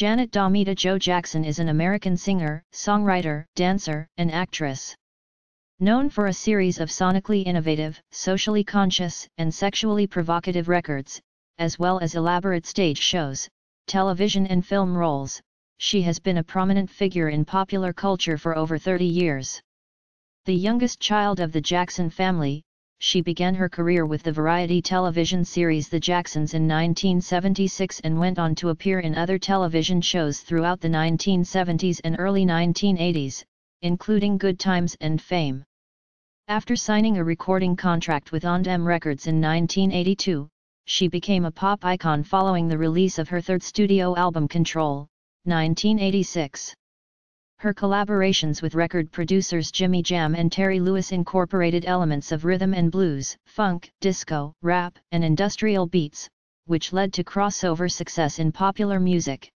Janet Damita Jo Jackson is an American singer, songwriter, dancer, and actress. Known for a series of sonically innovative, socially conscious, and sexually provocative records, as well as elaborate stage shows, television and film roles, she has been a prominent figure in popular culture for over 30 years. The youngest child of the Jackson family, she began her career with the variety television series The Jacksons in 1976 and went on to appear in other television shows throughout the 1970s and early 1980s, including Good Times and Fame. After signing a recording contract with A&M Records in 1982, she became a pop icon following the release of her third studio album Control, 1986. Her collaborations with record producers Jimmy Jam and Terry Lewis incorporated elements of rhythm and blues, funk, disco, rap, and industrial beats, which led to crossover success in popular music.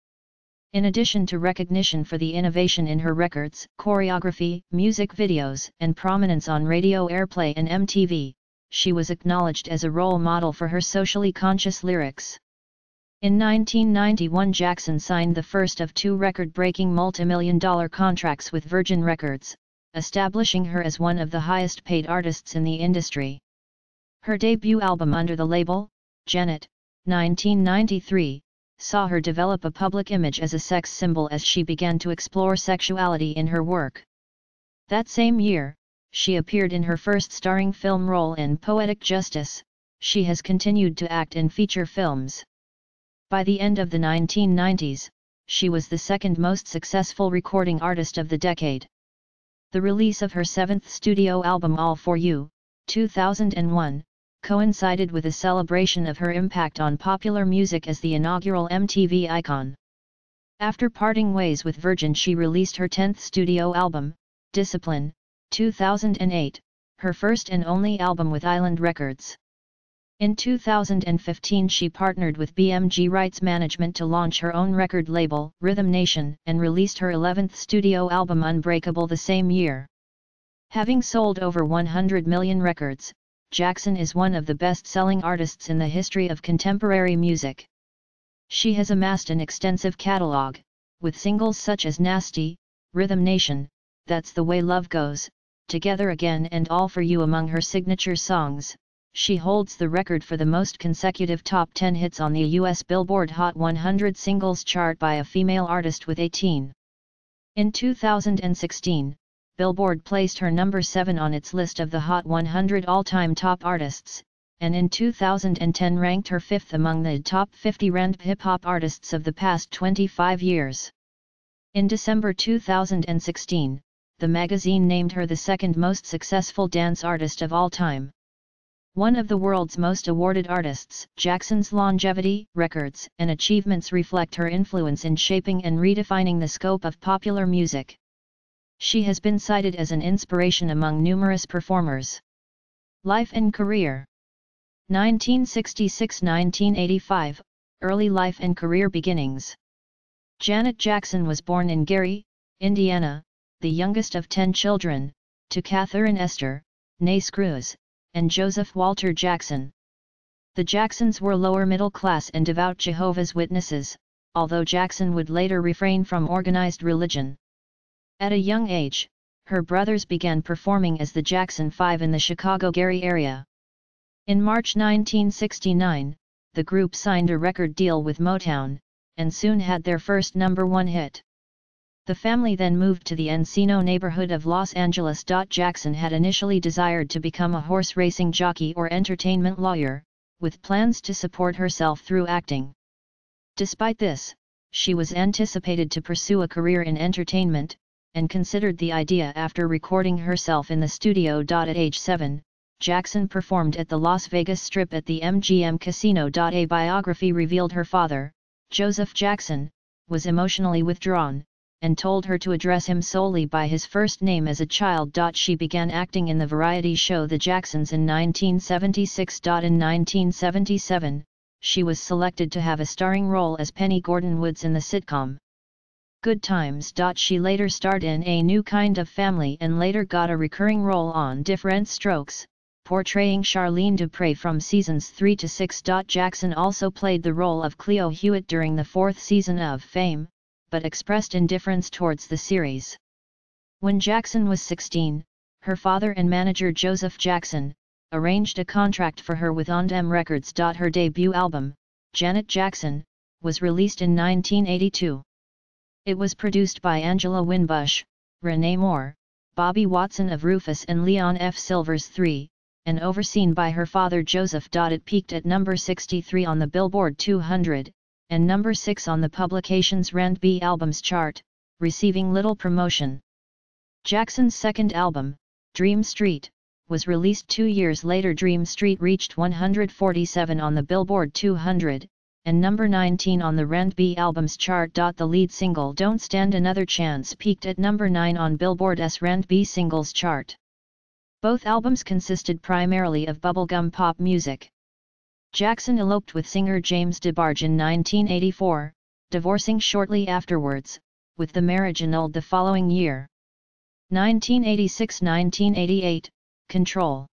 In addition to recognition for the innovation in her records, choreography, music videos, and prominence on radio airplay and MTV, she was acknowledged as a role model for her socially conscious lyrics. In 1991 Jackson signed the first of two record-breaking multimillion dollar contracts with Virgin Records, establishing her as one of the highest-paid artists in the industry. Her debut album under the label, Janet, 1993, saw her develop a public image as a sex symbol as she began to explore sexuality in her work. That same year, she appeared in her first starring film role in Poetic Justice, she has continued to act in feature films. By the end of the 1990s, she was the second most successful recording artist of the decade. The release of her seventh studio album All For You, 2001, coincided with a celebration of her impact on popular music as the inaugural MTV icon. After parting ways with Virgin she released her 10th studio album, Discipline, 2008, her first and only album with Island Records. In 2015 she partnered with BMG Rights Management to launch her own record label, Rhythm Nation, and released her 11th studio album Unbreakable the same year. Having sold over 100 million records, Jackson is one of the best-selling artists in the history of contemporary music. She has amassed an extensive catalog, with singles such as Nasty, Rhythm Nation, That's the Way Love Goes, Together Again and All For You among her signature songs, she holds the record for the most consecutive top 10 hits on the US Billboard Hot 100 singles chart by a female artist with 18. In 2016, Billboard placed her number 7 on its list of the Hot 100 all-time top artists, and in 2010 ranked her 5th among the top 50 ranked hip-hop artists of the past 25 years. In December 2016, the magazine named her the second most successful dance artist of all time. One of the world's most awarded artists, Jackson's longevity, records, and achievements reflect her influence in shaping and redefining the scope of popular music. She has been cited as an inspiration among numerous performers. Life and Career 1966–1985, Early Life and Career Beginnings Janet Jackson was born in Gary, Indiana, the youngest of ten children, to Catherine Esther, née Screws, and Joseph Walter Jackson. The Jacksons were lower middle class and devout Jehovah's Witnesses, although Jackson would later refrain from organized religion. At a young age, her brothers began performing as the Jackson Five in the Chicago-Gary area. In March 1969, the group signed a record deal with Motown, and soon had their first number one hit. The family then moved to the Encino neighborhood of Los Angeles. Jackson had initially desired to become a horse racing jockey or entertainment lawyer, with plans to support herself through acting. Despite this, she was anticipated to pursue a career in entertainment, and considered the idea after recording herself in the studio. At age 7, Jackson performed at the Las Vegas Strip at the MGM Casino. A biography revealed her father, Joseph Jackson, was emotionally withdrawn, and told her to address him solely by his first name as a child. She began acting in the variety show The Jacksons in 1976. In 1977, she was selected to have a starring role as Penny Gordon Woods in the sitcom. Good Times. She later starred in A New Kind of Family and later got a recurring role on Diff'rent Strokes, portraying Charlene Dupre from seasons 3 to 6. Jackson also played the role of Cleo Hewitt during the fourth season of Fame, but expressed indifference towards the series. When Jackson was 16, her father and manager Joseph Jackson, arranged a contract for her with A&M Records. Her debut album, Janet Jackson, was released in 1982. It was produced by Angela Winbush, Renee Moore, Bobby Watson of Rufus and Leon F. Sylvers 3, and overseen by her father Joseph. It peaked at number 63 on the Billboard 200, and number 6 on the publication's R&B Albums chart, receiving little promotion. Jackson's second album, Dream Street, was released two years later Dream Street reached 147 on the Billboard 200, and number 19 on the R&B Albums chart. The lead single Don't Stand Another Chance peaked at number 9 on Billboard's R&B Singles chart. Both albums consisted primarily of bubblegum pop music. Jackson eloped with singer James DeBarge in 1984, divorcing shortly afterwards, with the marriage annulled the following year. 1986–1988, Control.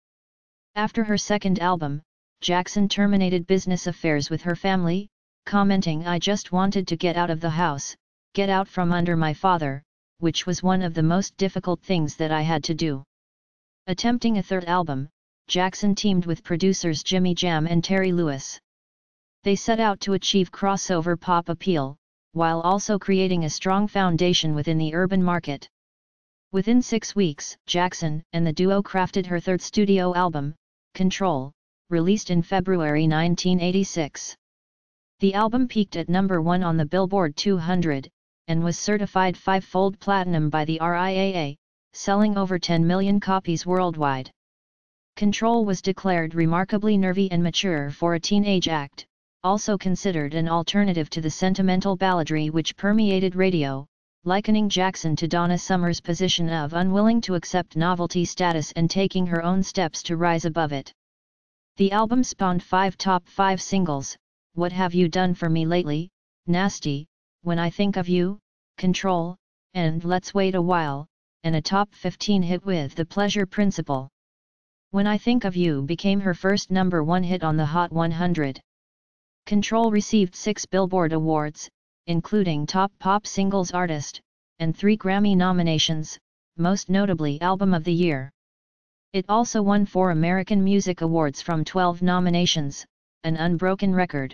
After her second album, Jackson terminated business affairs with her family, commenting I just wanted to get out of the house, get out from under my father, which was one of the most difficult things that I had to do. Attempting a third album, Jackson teamed with producers Jimmy Jam and Terry Lewis. They set out to achieve crossover pop appeal, while also creating a strong foundation within the urban market. Within six weeks, Jackson and the duo crafted her third studio album, Control, released in February 1986. The album peaked at number one on the Billboard 200, and was certified five-fold platinum by the RIAA, selling over 10 million copies worldwide. Control was declared remarkably nervy and mature for a teenage act, also considered an alternative to the sentimental balladry which permeated radio, likening Jackson to Donna Summer's position of unwilling to accept novelty status and taking her own steps to rise above it. The album spawned five top five singles, What Have You Done For Me Lately, Nasty, When I Think of You, Control, and Let's Wait a While, and a top 15 hit with The Pleasure Principle. When I Think of You became her first number one hit on the Hot 100. Control received six Billboard Awards, including Top Pop Singles Artist, and three Grammy nominations, most notably Album of the Year. It also won four American Music Awards from 12 nominations, an unbroken record.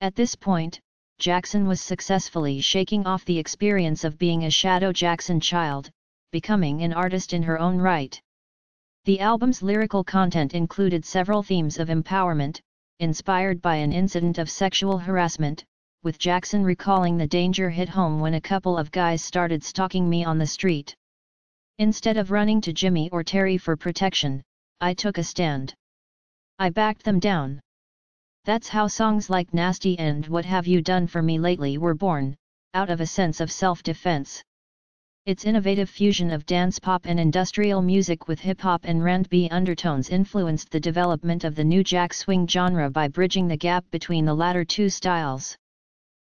At this point, Jackson was successfully shaking off the experience of being a Shadow Jackson child, becoming an artist in her own right. The album's lyrical content included several themes of empowerment, inspired by an incident of sexual harassment, with Jackson recalling the danger hit home when a couple of guys started stalking me on the street. Instead of running to Jimmy or Terry for protection, I took a stand. I backed them down. That's how songs like Nasty and What Have You Done For Me Lately were born, out of a sense of self-defense. Its innovative fusion of dance pop and industrial music with hip-hop and R&B undertones influenced the development of the new jack swing genre by bridging the gap between the latter two styles.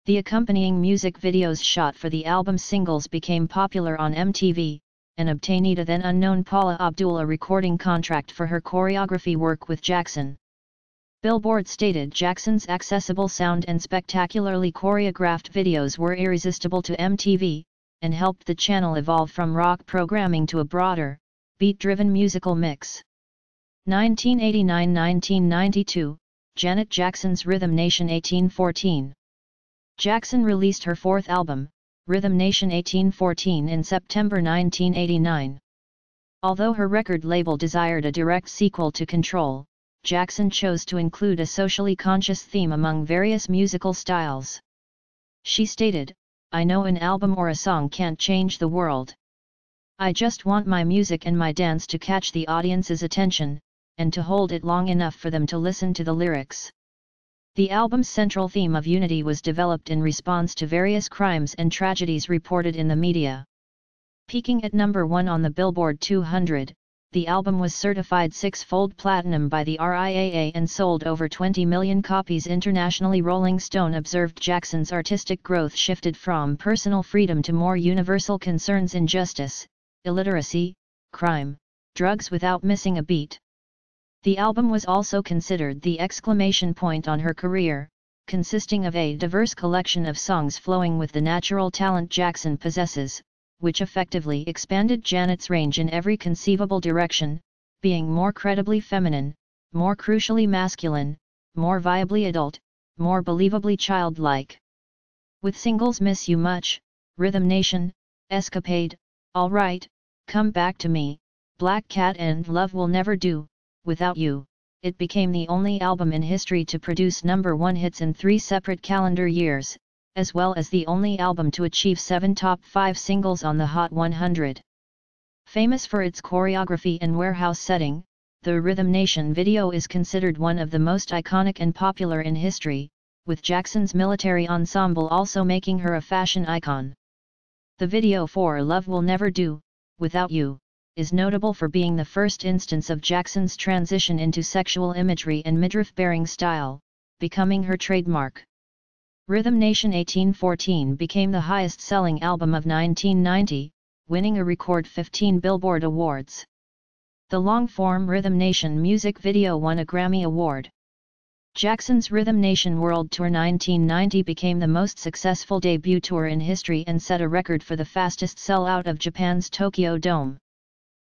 The accompanying music videos shot for the album's singles became popular on MTV, and obtained a then unknown Paula Abdul a recording contract for her choreography work with Jackson. Billboard stated Jackson's accessible sound and spectacularly choreographed videos were irresistible to MTV, and helped the channel evolve from rock programming to a broader, beat-driven musical mix. 1989–1992, Janet Jackson's Rhythm Nation 1814 Jackson released her fourth album, Rhythm Nation 1814 in September 1989. Although her record label desired a direct sequel to Control, Jackson chose to include a socially conscious theme among various musical styles. She stated, I know an album or a song can't change the world. I just want my music and my dance to catch the audience's attention, and to hold it long enough for them to listen to the lyrics. The album's central theme of unity was developed in response to various crimes and tragedies reported in the media. Peaking at number one on the Billboard 200, the album was certified six-fold platinum by the RIAA and sold over 20 million copies internationally Rolling Stone observed Jackson's artistic growth shifted from personal freedom to more universal concerns injustice, illiteracy, crime, drugs without missing a beat. The album was also considered the exclamation point on her career, consisting of a diverse collection of songs flowing with the natural talent Jackson possesses, which effectively expanded Janet's range in every conceivable direction, being more credibly feminine, more crucially masculine, more viably adult, more believably childlike. With singles Miss You Much, Rhythm Nation, Escapade, Alright, Come Back to Me, Black Cat and Love Will Never Do, Without You, it became the only album in history to produce number one hits in three separate calendar years, as well as the only album to achieve seven top five singles on the Hot 100. Famous for its choreography and warehouse setting, the Rhythm Nation video is considered one of the most iconic and popular in history, with Jackson's military ensemble also making her a fashion icon. The video for Love Will Never Do, Without You, is notable for being the first instance of Jackson's transition into sexual imagery and midriff-bearing style, becoming her trademark. Rhythm Nation 1814 became the highest-selling album of 1990, winning a record 15 Billboard Awards. The long-form Rhythm Nation music video won a Grammy Award. Jackson's Rhythm Nation World Tour 1990 became the most successful debut tour in history and set a record for the fastest sellout of Japan's Tokyo Dome.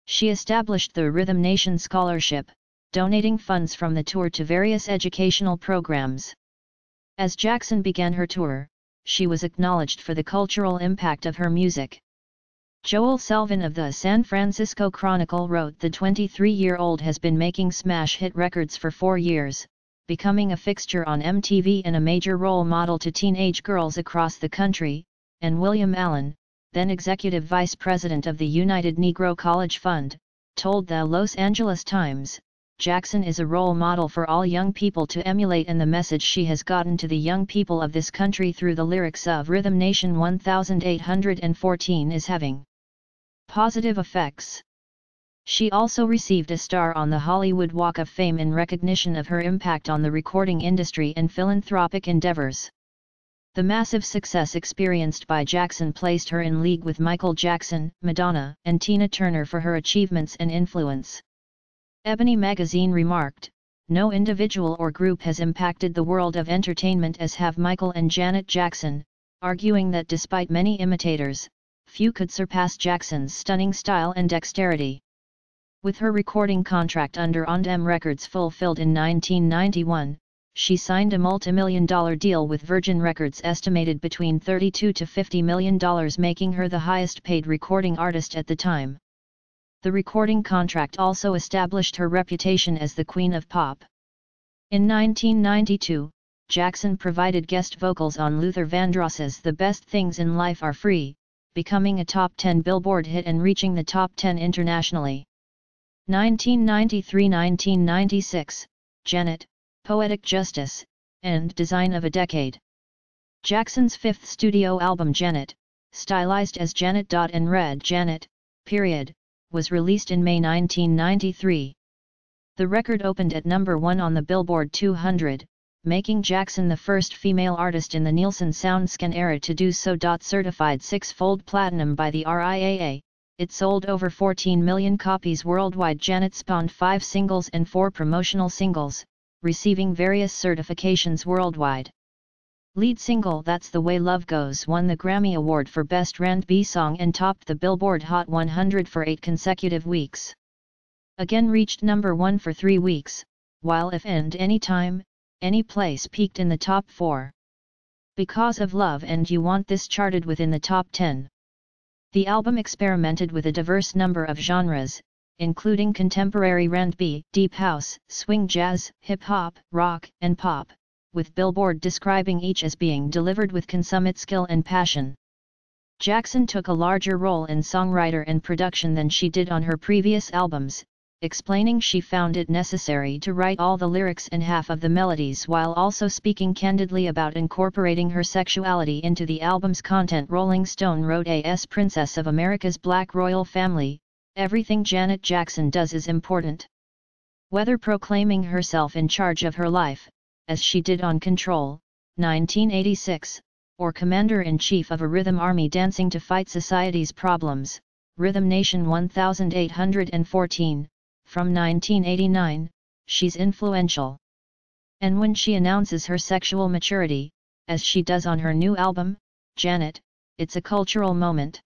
She established the Rhythm Nation Scholarship, donating funds from the tour to various educational programs. As Jackson began her tour, she was acknowledged for the cultural impact of her music. Joel Selvin of the San Francisco Chronicle wrote the 23-year-old has been making smash hit records for four years, becoming a fixture on MTV and a major role model to teenage girls across the country, and William Allen, then executive vice president of the United Negro College Fund, told the Los Angeles Times, Jackson is a role model for all young people to emulate and the message she has gotten to the young people of this country through the lyrics of Rhythm Nation 1814 is having positive effects. She also received a star on the Hollywood Walk of Fame in recognition of her impact on the recording industry and philanthropic endeavors. The massive success experienced by Jackson placed her in league with Michael Jackson, Madonna, and Tina Turner for her achievements and influence. Ebony magazine remarked, No individual or group has impacted the world of entertainment as have Michael and Janet Jackson, arguing that despite many imitators, few could surpass Jackson's stunning style and dexterity. With her recording contract under A&M Records fulfilled in 1991, she signed a multi-million dollar deal with Virgin Records estimated between 32 to 50 million dollars making her the highest paid recording artist at the time. The recording contract also established her reputation as the Queen of Pop. In 1992, Jackson provided guest vocals on Luther Vandross's The Best Things in Life Are Free, becoming a top 10 Billboard hit and reaching the top 10 internationally. 1993-1996, Janet, Poetic Justice, and Design of a Decade. Jackson's fifth studio album Janet, stylized as Janet. and read Janet, period, was released in May 1993. The record opened at number 1 on the Billboard 200, making Jackson the first female artist in the Nielsen SoundScan era to do so. Certified six-fold platinum by the RIAA, it sold over 14 million copies worldwide. Janet spawned five singles and four promotional singles, receiving various certifications worldwide. Lead single That's the Way Love Goes won the Grammy Award for Best R&B Song and topped the Billboard Hot 100 for eight consecutive weeks. Again reached number one for three weeks, while If and Anytime, Any Place peaked in the top four. Because of Love and You Want This charted within the top 10. The album experimented with a diverse number of genres, including contemporary R&B, deep house, swing jazz, hip-hop, rock, and pop, with Billboard describing each as being delivered with consummate skill and passion. Jackson took a larger role in songwriter and production than she did on her previous albums, explaining she found it necessary to write all the lyrics and half of the melodies while also speaking candidly about incorporating her sexuality into the album's content. Rolling Stone wrote A.S. Princess of America's Black Royal Family, Everything Janet Jackson does is important. Whether proclaiming herself in charge of her life, as she did on Control, 1986, or Commander-in-Chief of a rhythm army dancing to fight society's problems, Rhythm Nation 1814, from 1989, she's influential. And when she announces her sexual maturity, as she does on her new album, Janet, it's a cultural moment.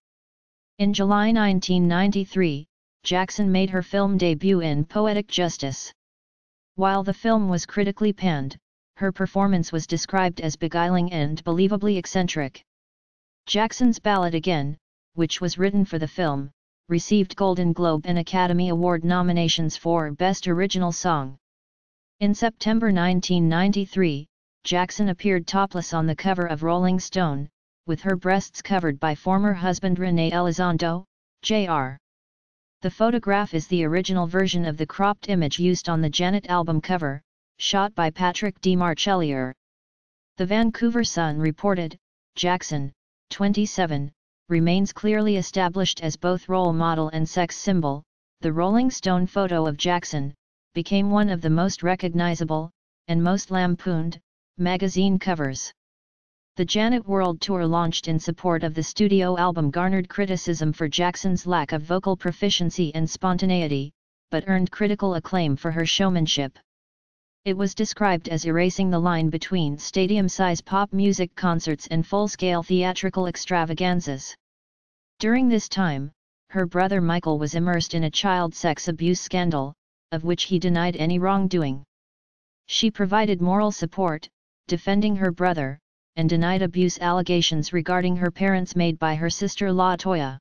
In July 1993, Jackson made her film debut in Poetic Justice. While the film was critically panned, her performance was described as beguiling and believably eccentric. Jackson's Ballad Again, which was written for the film, received Golden Globe and Academy Award nominations for Best Original Song. In September 1993, Jackson appeared topless on the cover of Rolling Stone, with her breasts covered by former husband Rene Elizondo, Jr. The photograph is the original version of the cropped image used on the Janet album cover, shot by Patrick Demarchelier. The Vancouver Sun reported, Jackson, 27, remains clearly established as both role model and sex symbol. The Rolling Stone photo of Jackson became one of the most recognizable and most lampooned magazine covers. The Janet World Tour launched in support of the studio album garnered criticism for Jackson's lack of vocal proficiency and spontaneity, but earned critical acclaim for her showmanship. It was described as erasing the line between stadium-size pop music concerts and full-scale theatrical extravaganzas. During this time, her brother Michael was immersed in a child sex abuse scandal, of which he denied any wrongdoing. She provided moral support, defending her brother, and denied abuse allegations regarding her parents made by her sister La Toya.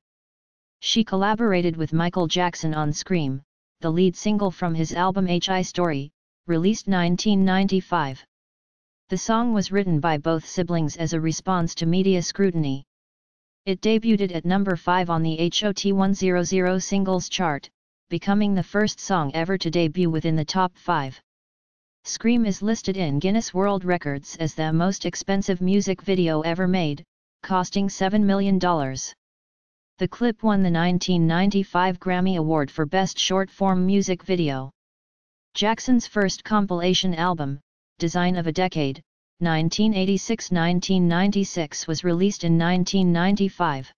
She collaborated with Michael Jackson on Scream, the lead single from his album HIStory, released 1995. The song was written by both siblings as a response to media scrutiny. It debuted at number 5 on the HOT 100 singles chart, becoming the first song ever to debut within the top 5. Scream is listed in Guinness World Records as the most expensive music video ever made, costing $7 million. The clip won the 1995 Grammy Award for Best Short Form Music Video. Jackson's first compilation album, Design of a Decade, 1986-1996 was released in 1995.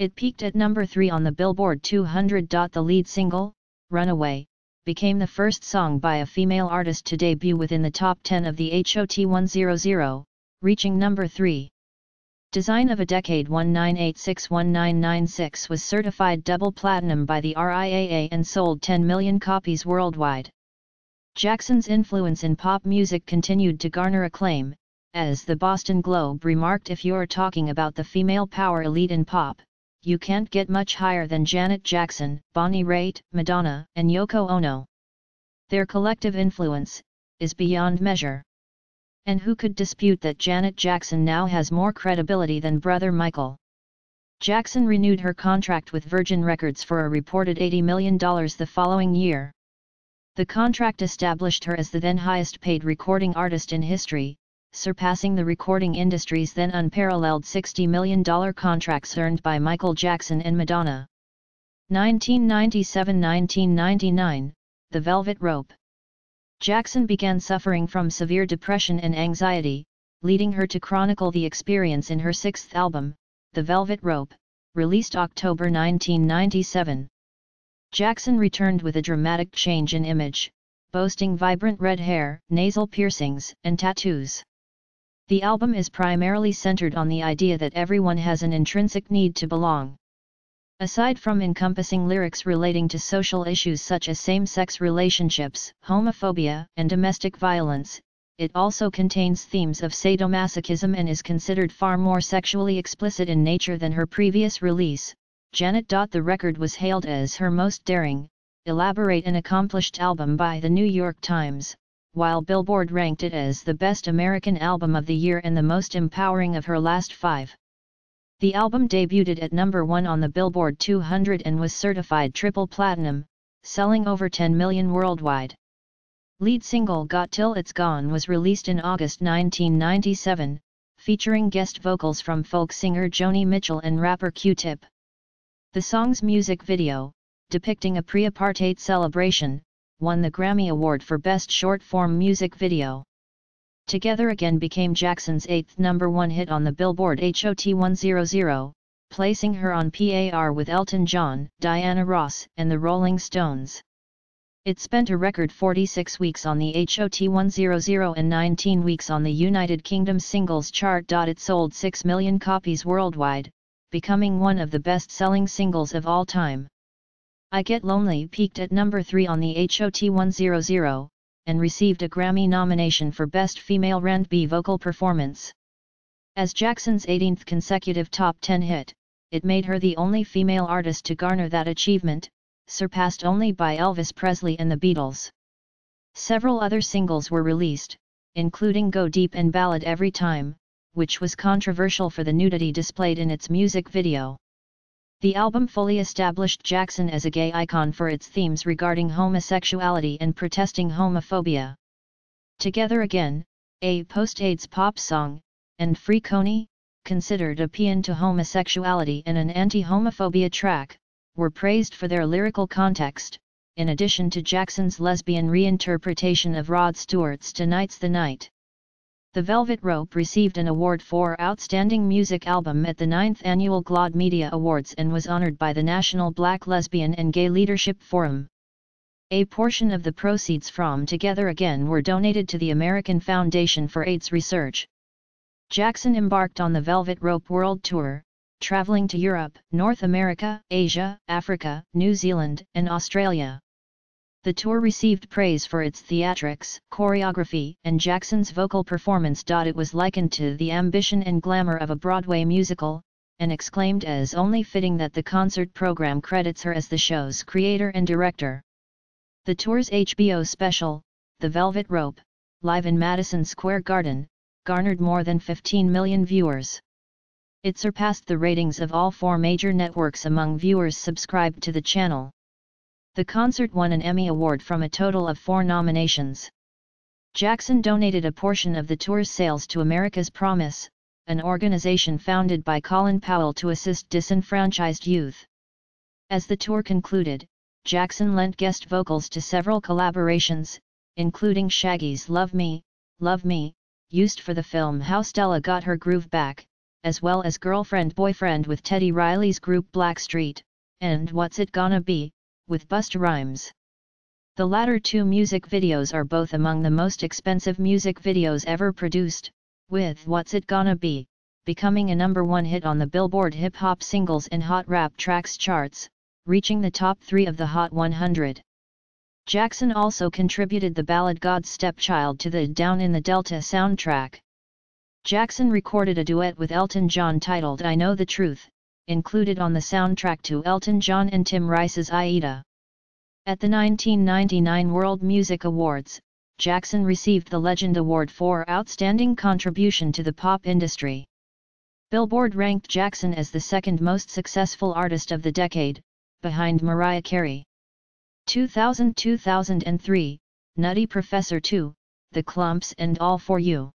It peaked at number 3 on the Billboard 200. The lead single, Runaway, became the first song by a female artist to debut within the top 10 of the HOT 100, reaching number 3. Design of a Decade 1986-1996 was certified double platinum by the RIAA and sold 10 million copies worldwide. Jackson's influence in pop music continued to garner acclaim, as the Boston Globe remarked if you're talking about the female power elite in pop, you can't get much higher than Janet Jackson, Bonnie Raitt, Madonna, and Yoko Ono. Their collective influence, is beyond measure. And who could dispute that Janet Jackson now has more credibility than brother Michael? Jackson renewed her contract with Virgin Records for a reported $80 million the following year. The contract established her as the then highest paid recording artist in history, surpassing the recording industry's then unparalleled $60 million contracts earned by Michael Jackson and Madonna. 1997-1999, The Velvet Rope Jackson began suffering from severe depression and anxiety, leading her to chronicle the experience in her sixth album, The Velvet Rope, released October 1997. Jackson returned with a dramatic change in image, boasting vibrant red hair, nasal piercings, and tattoos. The album is primarily centered on the idea that everyone has an intrinsic need to belong. Aside from encompassing lyrics relating to social issues such as same-sex relationships, homophobia, and domestic violence, it also contains themes of sadomasochism and is considered far more sexually explicit in nature than her previous release, Janet. The record was hailed as her most daring, elaborate and accomplished album by the New York Times, while Billboard ranked it as the best American album of the year and the most empowering of her last five. The album debuted at number 1 on the Billboard 200 and was certified triple platinum, selling over 10 million worldwide. Lead single Got Till It's Gone was released in August 1997, featuring guest vocals from folk singer Joni Mitchell and rapper Q-Tip. The song's music video, depicting a pre-apartheid celebration, won the Grammy Award for Best Short-Form Music Video. Together Again became Jackson's eighth number one hit on the Billboard HOT 100, placing her on PAR with Elton John, Diana Ross, and the Rolling Stones. It spent a record 46 weeks on the HOT 100 and 19 weeks on the United Kingdom singles chart. It sold 6 million copies worldwide, becoming one of the best-selling singles of all time. I Get Lonely peaked at number 3 on the HOT 100, and received a Grammy nomination for Best Female R&B Vocal Performance. As Jackson's 18th consecutive top 10 hit, it made her the only female artist to garner that achievement, surpassed only by Elvis Presley and the Beatles. Several other singles were released, including Go Deep and Ballad Every Time, which was controversial for the nudity displayed in its music video. The album fully established Jackson as a gay icon for its themes regarding homosexuality and protesting homophobia. Together Again, a post-AIDS pop song, and Free Coney, considered a paean to homosexuality and an anti-homophobia track, were praised for their lyrical context, in addition to Jackson's lesbian reinterpretation of Rod Stewart's Tonight's the Night. The Velvet Rope received an award for Outstanding Music Album at the 9th Annual GLAAD Media Awards and was honored by the National Black Lesbian and Gay Leadership Forum. A portion of the proceeds from Together Again were donated to the American Foundation for AIDS Research. Jackson embarked on the Velvet Rope World Tour, traveling to Europe, North America, Asia, Africa, New Zealand, and Australia. The tour received praise for its theatrics, choreography, and Jackson's vocal performance. It was likened to the ambition and glamour of a Broadway musical, and exclaimed as only fitting that the concert program credits her as the show's creator and director. The tour's HBO special, The Velvet Rope, live in Madison Square Garden, garnered more than 15 million viewers. It surpassed the ratings of all four major networks among viewers subscribed to the channel. The concert won an Emmy Award from a total of four nominations. Jackson donated a portion of the tour's sales to America's Promise, an organization founded by Colin Powell to assist disenfranchised youth. As the tour concluded, Jackson lent guest vocals to several collaborations, including Shaggy's Love Me, Love Me, used for the film How Stella Got Her Groove Back, as well as Girlfriend Boyfriend with Teddy Riley's group Blackstreet, and What's It Gonna Be, with Busta Rhymes. The latter two music videos are both among the most expensive music videos ever produced, with What's It Gonna Be, becoming a number one hit on the Billboard Hip Hop Singles and Hot Rap Tracks charts, reaching the top three of the Hot 100. Jackson also contributed the ballad God's Stepchild to the Down in the Delta soundtrack. Jackson recorded a duet with Elton John titled I Know the Truth, included on the soundtrack to Elton John and Tim Rice's Aida. At the 1999 World Music Awards, Jackson received the Legend Award for Outstanding Contribution to the Pop Industry. Billboard ranked Jackson as the second most successful artist of the decade, behind Mariah Carey. 2000-2003, Nutty Professor 2, The Klumps and All For You.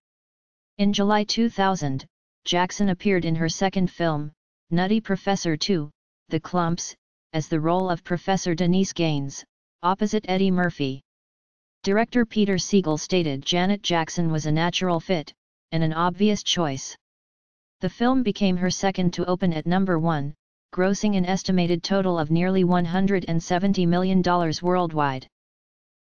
In July 2000, Jackson appeared in her second film, Nutty Professor 2, The Klumps, as the role of Professor Denise Gaines, opposite Eddie Murphy. Director Peter Segal stated Janet Jackson was a natural fit, and an obvious choice. The film became her second to open at number one, grossing an estimated total of nearly $170 million worldwide.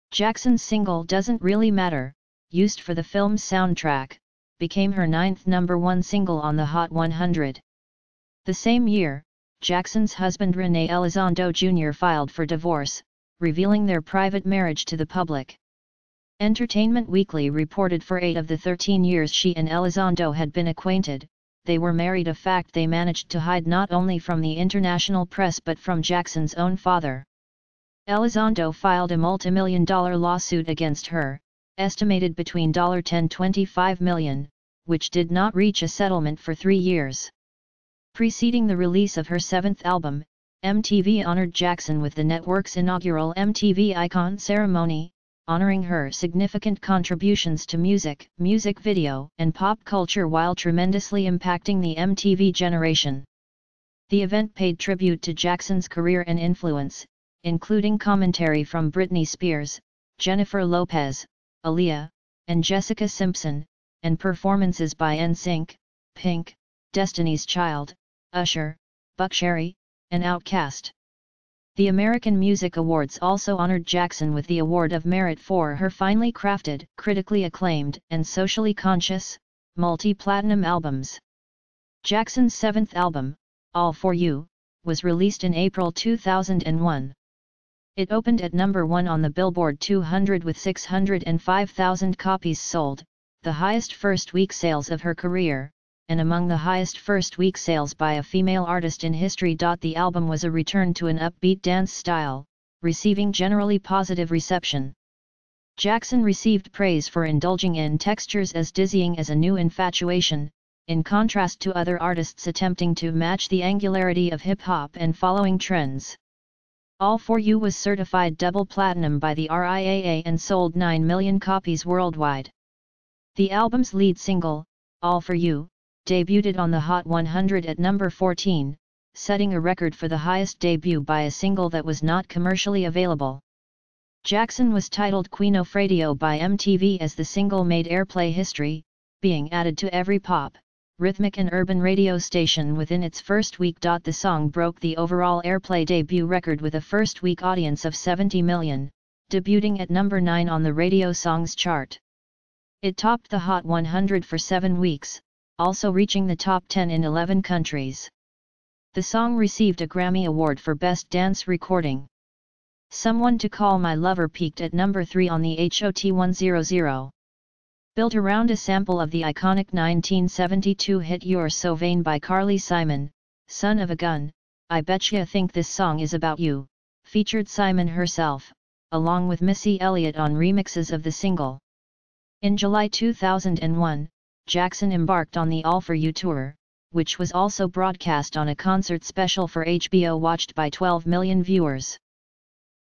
Jackson's single Doesn't Really Matter, used for the film's soundtrack, became her ninth number one single on the Hot 100. The same year, Jackson's husband Rene Elizondo Jr. filed for divorce, revealing their private marriage to the public. Entertainment Weekly reported for eight of the 13 years she and Elizondo had been acquainted, they were married a fact they managed to hide not only from the international press but from Jackson's own father. Elizondo filed a multimillion dollar lawsuit against her, estimated between $10-25 million, which did not reach a settlement for three years. Preceding the release of her seventh album, MTV honored Jackson with the network's inaugural MTV Icon ceremony, honoring her significant contributions to music, music video, and pop culture while tremendously impacting the MTV generation. The event paid tribute to Jackson's career and influence, including commentary from Britney Spears, Jennifer Lopez, Aaliyah, and Jessica Simpson, and performances by NSYNC, Pink, Destiny's Child, Usher, Buckcherry, and Outkast. The American Music Awards also honored Jackson with the Award of Merit for her finely crafted, critically acclaimed, and socially conscious, multi-platinum albums. Jackson's seventh album, All For You, was released in April 2001. It opened at number 1 on the Billboard 200 with 605,000 copies sold, the highest first-week sales of her career, and among the highest first-week sales by a female artist in history. The album was a return to an upbeat dance style, receiving generally positive reception. Jackson received praise for indulging in textures as dizzying as a new infatuation, in contrast to other artists attempting to match the angularity of hip-hop and following trends. All For You was certified double platinum by the RIAA and sold 9 million copies worldwide. The album's lead single, All For You, debuted on the Hot 100 at number 14, setting a record for the highest debut by a single that was not commercially available. Jackson was titled Queen of Radio by MTV as the single made airplay history, being added to every pop, rhythmic and urban radio station within its first week. The song broke the overall airplay debut record with a first week audience of 70 million, debuting at number 9 on the radio songs chart. It topped the Hot 100 for seven weeks, also reaching the top 10 in 11 countries. The song received a Grammy Award for Best Dance Recording. Someone to Call My Lover peaked at number 3 on the HOT 100. Built around a sample of the iconic 1972 hit You're So Vain by Carly Simon, Son of a Gun, I Betcha Think This Song Is About You, featured Simon herself, along with Missy Elliott on remixes of the single. In July 2001, Jackson embarked on the All For You tour, which was also broadcast on a concert special for HBO watched by 12 million viewers.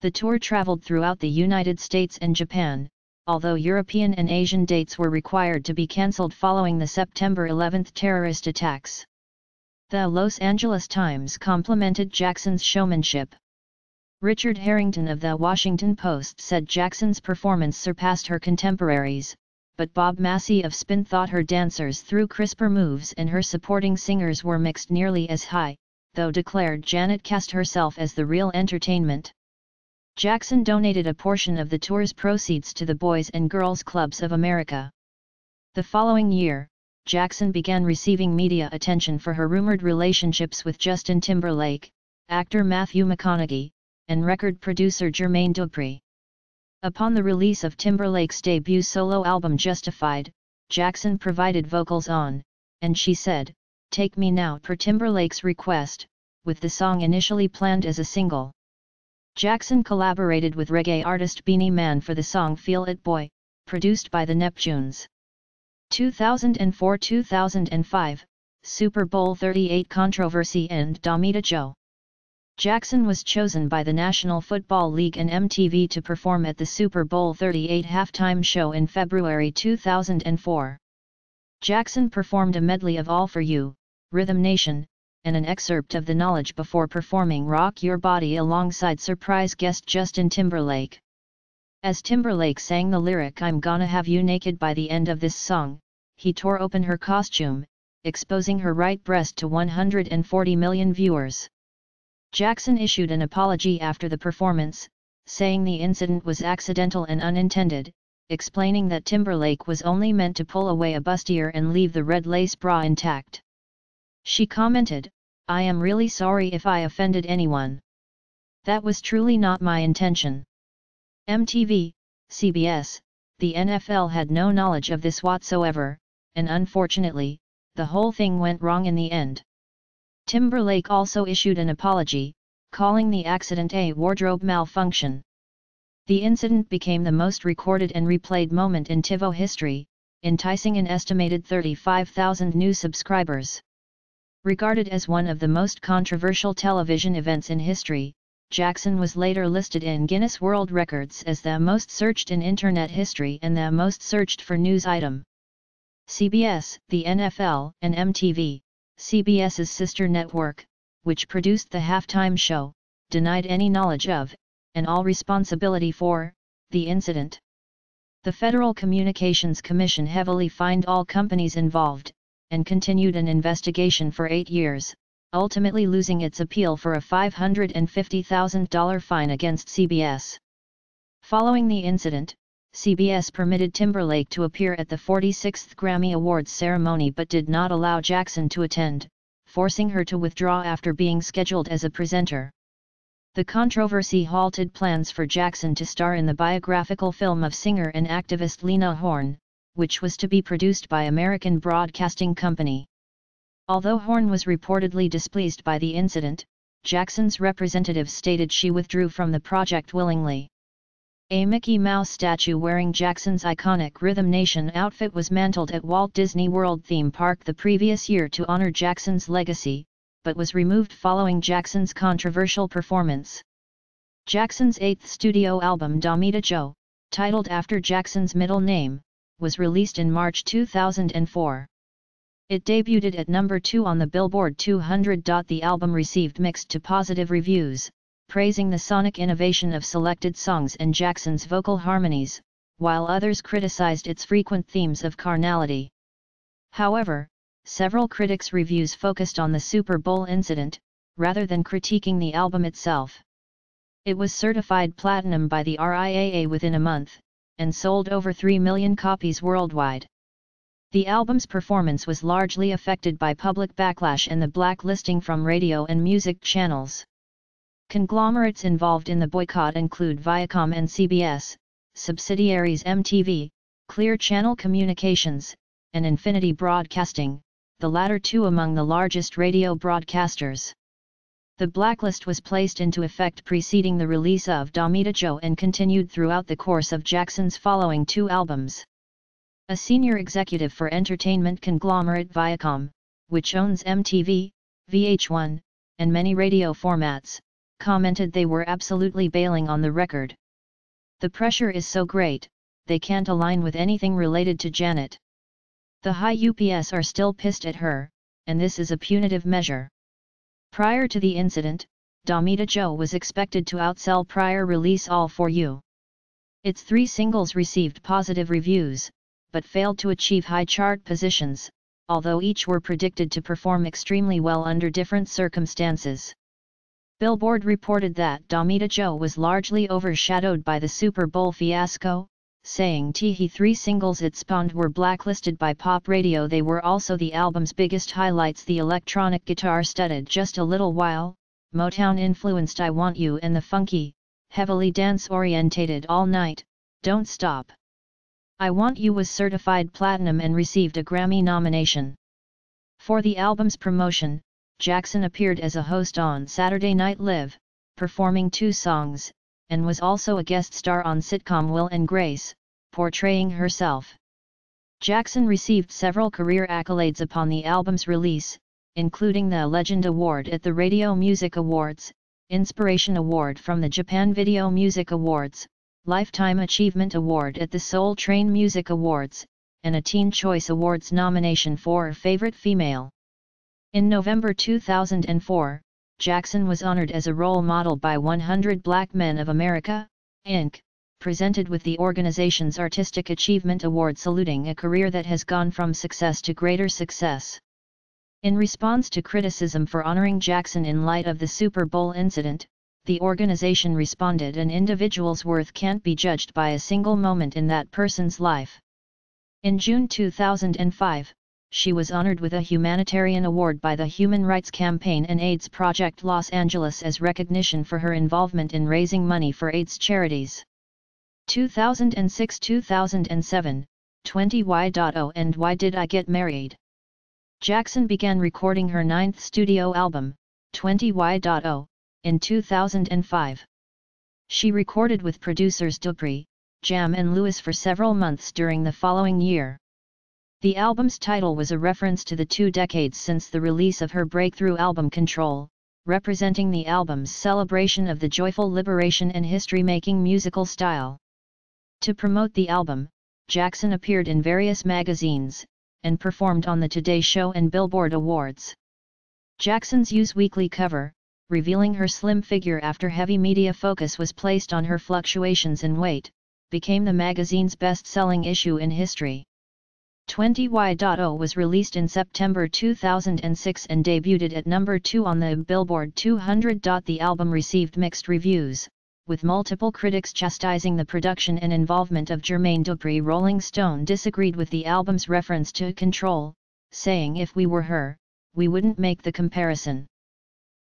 The tour traveled throughout the United States and Japan, although European and Asian dates were required to be cancelled following the September 11 terrorist attacks. The Los Angeles Times complimented Jackson's showmanship. Richard Harrington of The Washington Post said Jackson's performance surpassed her contemporaries, but Bob Massey of Spin thought her dancers threw crisper moves and her supporting singers were mixed nearly as high, though declared Janet cast herself as the real entertainment. Jackson donated a portion of the tour's proceeds to the Boys and Girls Clubs of America. The following year, Jackson began receiving media attention for her rumored relationships with Justin Timberlake, actor Matthew McConaughey, and record producer Jermaine Dupri. Upon the release of Timberlake's debut solo album Justified, Jackson provided vocals on, and she said, Take Me Now per Timberlake's request, with the song initially planned as a single. Jackson collaborated with reggae artist Beenie Man for the song Feel It Boy, produced by the Neptunes. 2004-2005, Super Bowl 38 controversy and Damita Jo. Jackson was chosen by the National Football League and MTV to perform at the Super Bowl 38 halftime show in February 2004. Jackson performed a medley of All For You, Rhythm Nation, and an excerpt of The Knowledge before performing Rock Your Body alongside surprise guest Justin Timberlake. As Timberlake sang the lyric I'm gonna have you naked by the end of this song, he tore open her costume, exposing her right breast to 140 million viewers. Jackson issued an apology after the performance, saying the incident was accidental and unintended, explaining that Timberlake was only meant to pull away a bustier and leave the red lace bra intact. She commented, I am really sorry if I offended anyone. That was truly not my intention. MTV, CBS, the NFL had no knowledge of this whatsoever, and unfortunately, the whole thing went wrong in the end. Timberlake also issued an apology, calling the accident a wardrobe malfunction. The incident became the most recorded and replayed moment in TiVo history, enticing an estimated 35,000 new subscribers. Regarded as one of the most controversial television events in history, Jackson was later listed in Guinness World Records as the most searched in Internet history and the most searched for news item. CBS, the NFL, and MTV, CBS's sister network, which produced the halftime show, denied any knowledge of, and all responsibility for, the incident. The Federal Communications Commission heavily fined all companies involved, and continued an investigation for eight years, ultimately losing its appeal for a $550,000 fine against CBS. Following the incident, CBS permitted Timberlake to appear at the 46th Grammy Awards ceremony but did not allow Jackson to attend, forcing her to withdraw after being scheduled as a presenter. The controversy halted plans for Jackson to star in the biographical film of singer and activist Lena Horne, which was to be produced by American Broadcasting Company. Although Horne was reportedly displeased by the incident, Jackson's representative stated she withdrew from the project willingly. A Mickey Mouse statue wearing Jackson's iconic Rhythm Nation outfit was mantled at Walt Disney World theme park the previous year to honor Jackson's legacy, but was removed following Jackson's controversial performance. Jackson's eighth studio album Damita Jo, titled after Jackson's middle name, was released in March 2004. It debuted at number 2 on the Billboard 200. The album received mixed to positive reviews, praising the sonic innovation of selected songs and Jackson's vocal harmonies, while others criticized its frequent themes of carnality. However, several critics' reviews focused on the Super Bowl incident, rather than critiquing the album itself. It was certified platinum by the RIAA within a month, and sold over 3 million copies worldwide. The album's performance was largely affected by public backlash and the blacklisting from radio and music channels. Conglomerates involved in the boycott include Viacom and CBS, subsidiaries MTV, Clear Channel Communications, and Infinity Broadcasting, the latter two among the largest radio broadcasters. The blacklist was placed into effect preceding the release of Damita Jo and continued throughout the course of Jackson's following two albums. A senior executive for entertainment conglomerate Viacom, which owns MTV, VH1, and many radio formats, commented they were absolutely bailing on the record. The pressure is so great, they can't align with anything related to Janet. The high UPS are still pissed at her, and this is a punitive measure. Prior to the incident, Damita Jo was expected to outsell prior release All For You. Its three singles received positive reviews, but failed to achieve high chart positions, although each were predicted to perform extremely well under different circumstances. Billboard reported that Damita Jo was largely overshadowed by the Super Bowl fiasco, saying Teehee three singles it spawned were blacklisted by pop radio they were also the album's biggest highlights the electronic guitar studded Just a Little While, Motown influenced I Want You and the funky, heavily dance-orientated All Night, Don't Stop. I Want You was certified platinum and received a Grammy nomination. For the album's promotion, Jackson appeared as a host on Saturday Night Live, performing two songs, and was also a guest star on sitcom Will and Grace, portraying herself. Jackson received several career accolades upon the album's release, including the Legend Award at the Radio Music Awards, Inspiration Award from the Japan Video Music Awards, Lifetime Achievement Award at the Soul Train Music Awards, and a Teen Choice Awards nomination for Favorite Female. In November 2004, Jackson was honored as a role model by 100 Black Men of America, Inc., presented with the organization's Artistic Achievement Award saluting a career that has gone from success to greater success. In response to criticism for honoring Jackson in light of the Super Bowl incident, the organization responded an individual's worth can't be judged by a single moment in that person's life. In June 2005, she was honored with a humanitarian award by the Human Rights Campaign and AIDS Project Los Angeles as recognition for her involvement in raising money for AIDS charities. 2006-2007, 20Y.O and Why Did I Get Married? Jackson began recording her ninth studio album, 20Y.O, in 2005. She recorded with producers Dupri, Jam and Lewis for several months during the following year. The album's title was a reference to the two decades since the release of her breakthrough album Control, representing the album's celebration of the joyful liberation and history-making musical style. To promote the album, Jackson appeared in various magazines, and performed on The Today Show and Billboard Awards. Jackson's Us Weekly cover, revealing her slim figure after heavy media focus was placed on her fluctuations in weight, became the magazine's best-selling issue in history. 20Y.O was released in September 2006 and debuted at number 2 on the Billboard 200. The album received mixed reviews, with multiple critics chastising the production and involvement of Jermaine Dupri. Rolling Stone disagreed with the album's reference to Control, saying if we were her, we wouldn't make the comparison.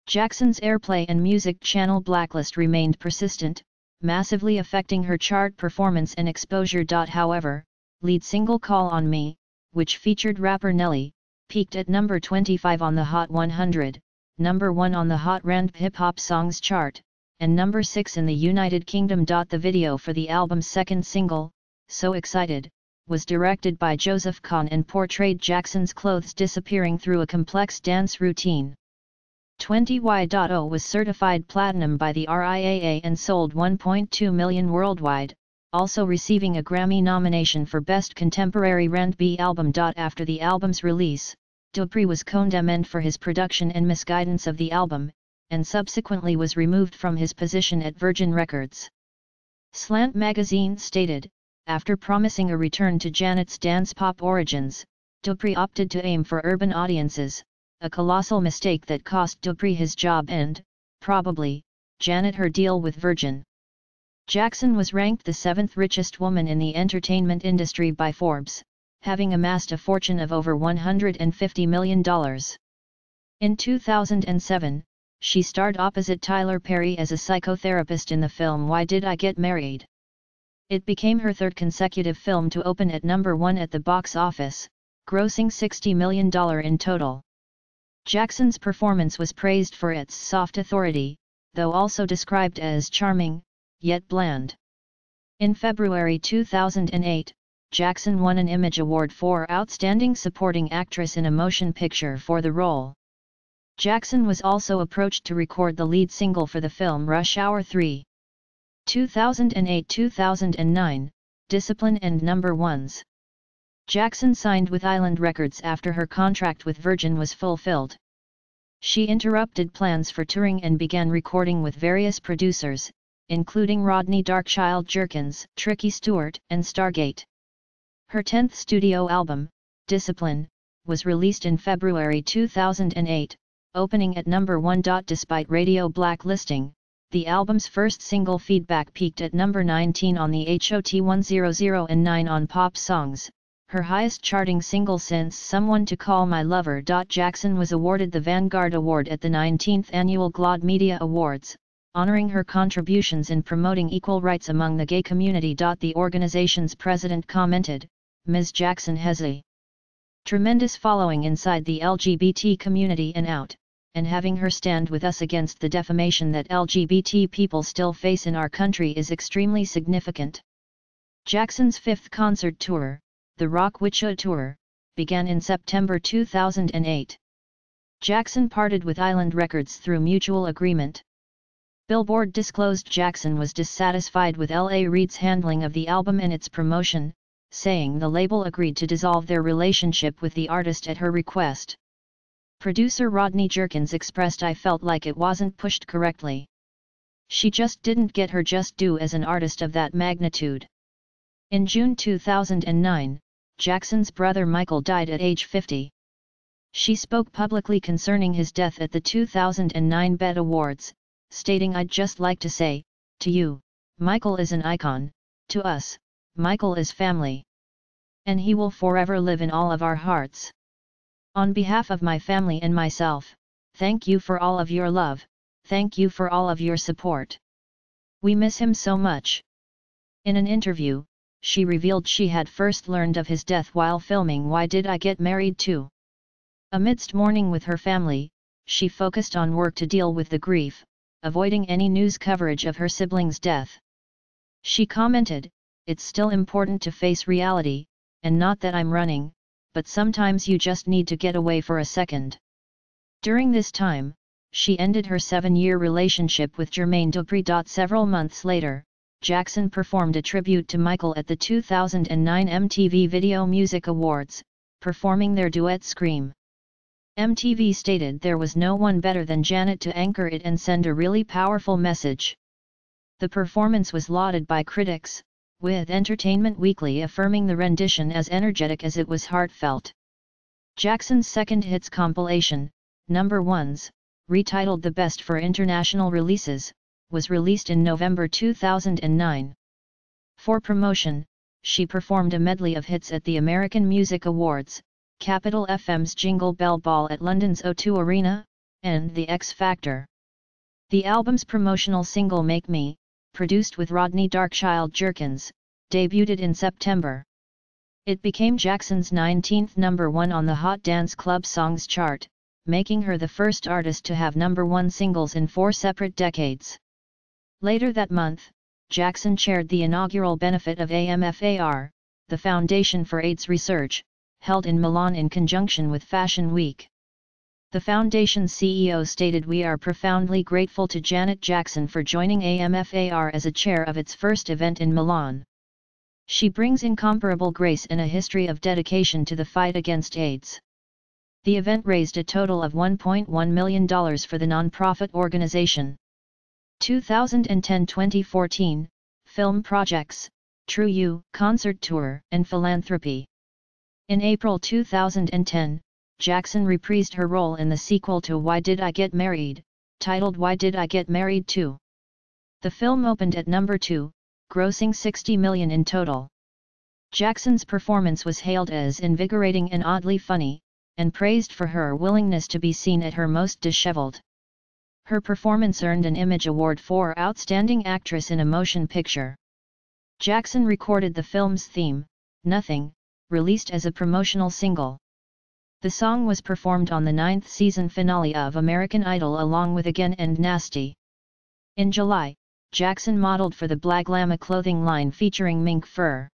Jackson's airplay and music channel blacklist remained persistent, massively affecting her chart performance and exposure. However, lead single Call on Me, which featured rapper Nelly, peaked at number 25 on the Hot 100, number 1 on the Hot R&B Hip Hop Songs chart, and number 6 in the United Kingdom. The video for the album's second single, So Excited, was directed by Joseph Kahn and portrayed Jackson's clothes disappearing through a complex dance routine. 20Y.O was certified platinum by the RIAA and sold 1.2 million worldwide, also receiving a Grammy nomination for Best Contemporary R&B Album. After the album's release, Dupri was condemned for his production and misguidance of the album, and subsequently was removed from his position at Virgin Records. Slant magazine stated, after promising a return to Janet's dance pop origins, Dupri opted to aim for urban audiences, a colossal mistake that cost Dupri his job and, probably, Janet her deal with Virgin. Jackson was ranked the seventh richest woman in the entertainment industry by Forbes, having amassed a fortune of over $150 million. In 2007, she starred opposite Tyler Perry as a psychotherapist in the film Why Did I Get Married? It became her third consecutive film to open at number one at the box office, grossing $60 million in total. Jackson's performance was praised for its soft authority, though also described as charming, yet bland. In February 2008, Jackson won an Image Award for Outstanding Supporting Actress in a Motion Picture for the role. Jackson was also approached to record the lead single for the film Rush Hour 3. 2008-2009, Discipline and Number Ones. Jackson signed with Island Records after her contract with Virgin was fulfilled. She interrupted plans for touring and began recording with various producers, including Rodney Darkchild Jerkins, Tricky Stewart, and Stargate. Her 10th studio album, Discipline, was released in February 2008, opening at number 1. Despite radio blacklisting, the album's first single Feedback peaked at number 19 on the HOT 100 and 9 on Pop Songs, her highest charting single since Someone to Call My Lover. Jackson was awarded the Vanguard Award at the 19th Annual GLAAD Media Awards, honoring her contributions in promoting equal rights among the gay community. The organization's president commented, Ms. Jackson has a tremendous following inside the LGBT community and out, and having her stand with us against the defamation that LGBT people still face in our country is extremely significant. Jackson's fifth concert tour, the Rock Witcha Tour, began in September 2008. Jackson parted with Island Records through mutual agreement. Billboard disclosed Jackson was dissatisfied with L.A. Reid's handling of the album and its promotion, saying the label agreed to dissolve their relationship with the artist at her request. Producer Rodney Jerkins expressed I felt like it wasn't pushed correctly. She just didn't get her just due as an artist of that magnitude. In June 2009, Jackson's brother Michael died at age 50. She spoke publicly concerning his death at the 2009 BET Awards, stating I'd just like to say, to you, Michael is an icon, to us, Michael is family. And he will forever live in all of our hearts. On behalf of my family and myself, thank you for all of your love, thank you for all of your support. We miss him so much. In an interview, she revealed she had first learned of his death while filming Why Did I Get Married Too? Amidst mourning with her family, she focused on work to deal with the grief, avoiding any news coverage of her sibling's death. She commented, It's still important to face reality, and not that I'm running, but sometimes you just need to get away for a second. During this time, she ended her seven-year relationship with Jermaine Dupri. Several months later, Jackson performed a tribute to Michael at the 2009 MTV Video Music Awards, performing their duet Scream. MTV stated there was no one better than Janet to anchor it and send a really powerful message. The performance was lauded by critics, with Entertainment Weekly affirming the rendition as energetic as it was heartfelt. Jackson's second hits compilation, Number Ones, retitled The Best for International Releases, was released in November 2009. For promotion, she performed a medley of hits at the American Music Awards, Capital FM's Jingle Bell Ball at London's O2 Arena, and The X Factor. The album's promotional single Make Me, produced with Rodney Darkchild Jerkins, debuted in September. It became Jackson's 19th number one on the Hot Dance Club Songs chart, making her the first artist to have number one singles in four separate decades. Later that month, Jackson chaired the inaugural benefit of AMFAR, the Foundation for AIDS Research, held in Milan in conjunction with Fashion Week. The foundation's CEO stated We are profoundly grateful to Janet Jackson for joining AMFAR as a chair of its first event in Milan. She brings incomparable grace and a history of dedication to the fight against AIDS. The event raised a total of $1.1 million for the nonprofit organization. 2010-2014, Film Projects, True You, Concert Tour, and Philanthropy. In April 2010, Jackson reprised her role in the sequel to Why Did I Get Married, titled Why Did I Get Married 2. The film opened at number 2, grossing 60 million in total. Jackson's performance was hailed as invigorating and oddly funny, and praised for her willingness to be seen at her most disheveled. Her performance earned an Image Award for Outstanding Actress in a Motion Picture. Jackson recorded the film's theme, Nothing, released as a promotional single. The song was performed on the ninth season finale of American Idol along with Again and Nasty. In July, Jackson modeled for the Blackglama clothing line featuring mink fur.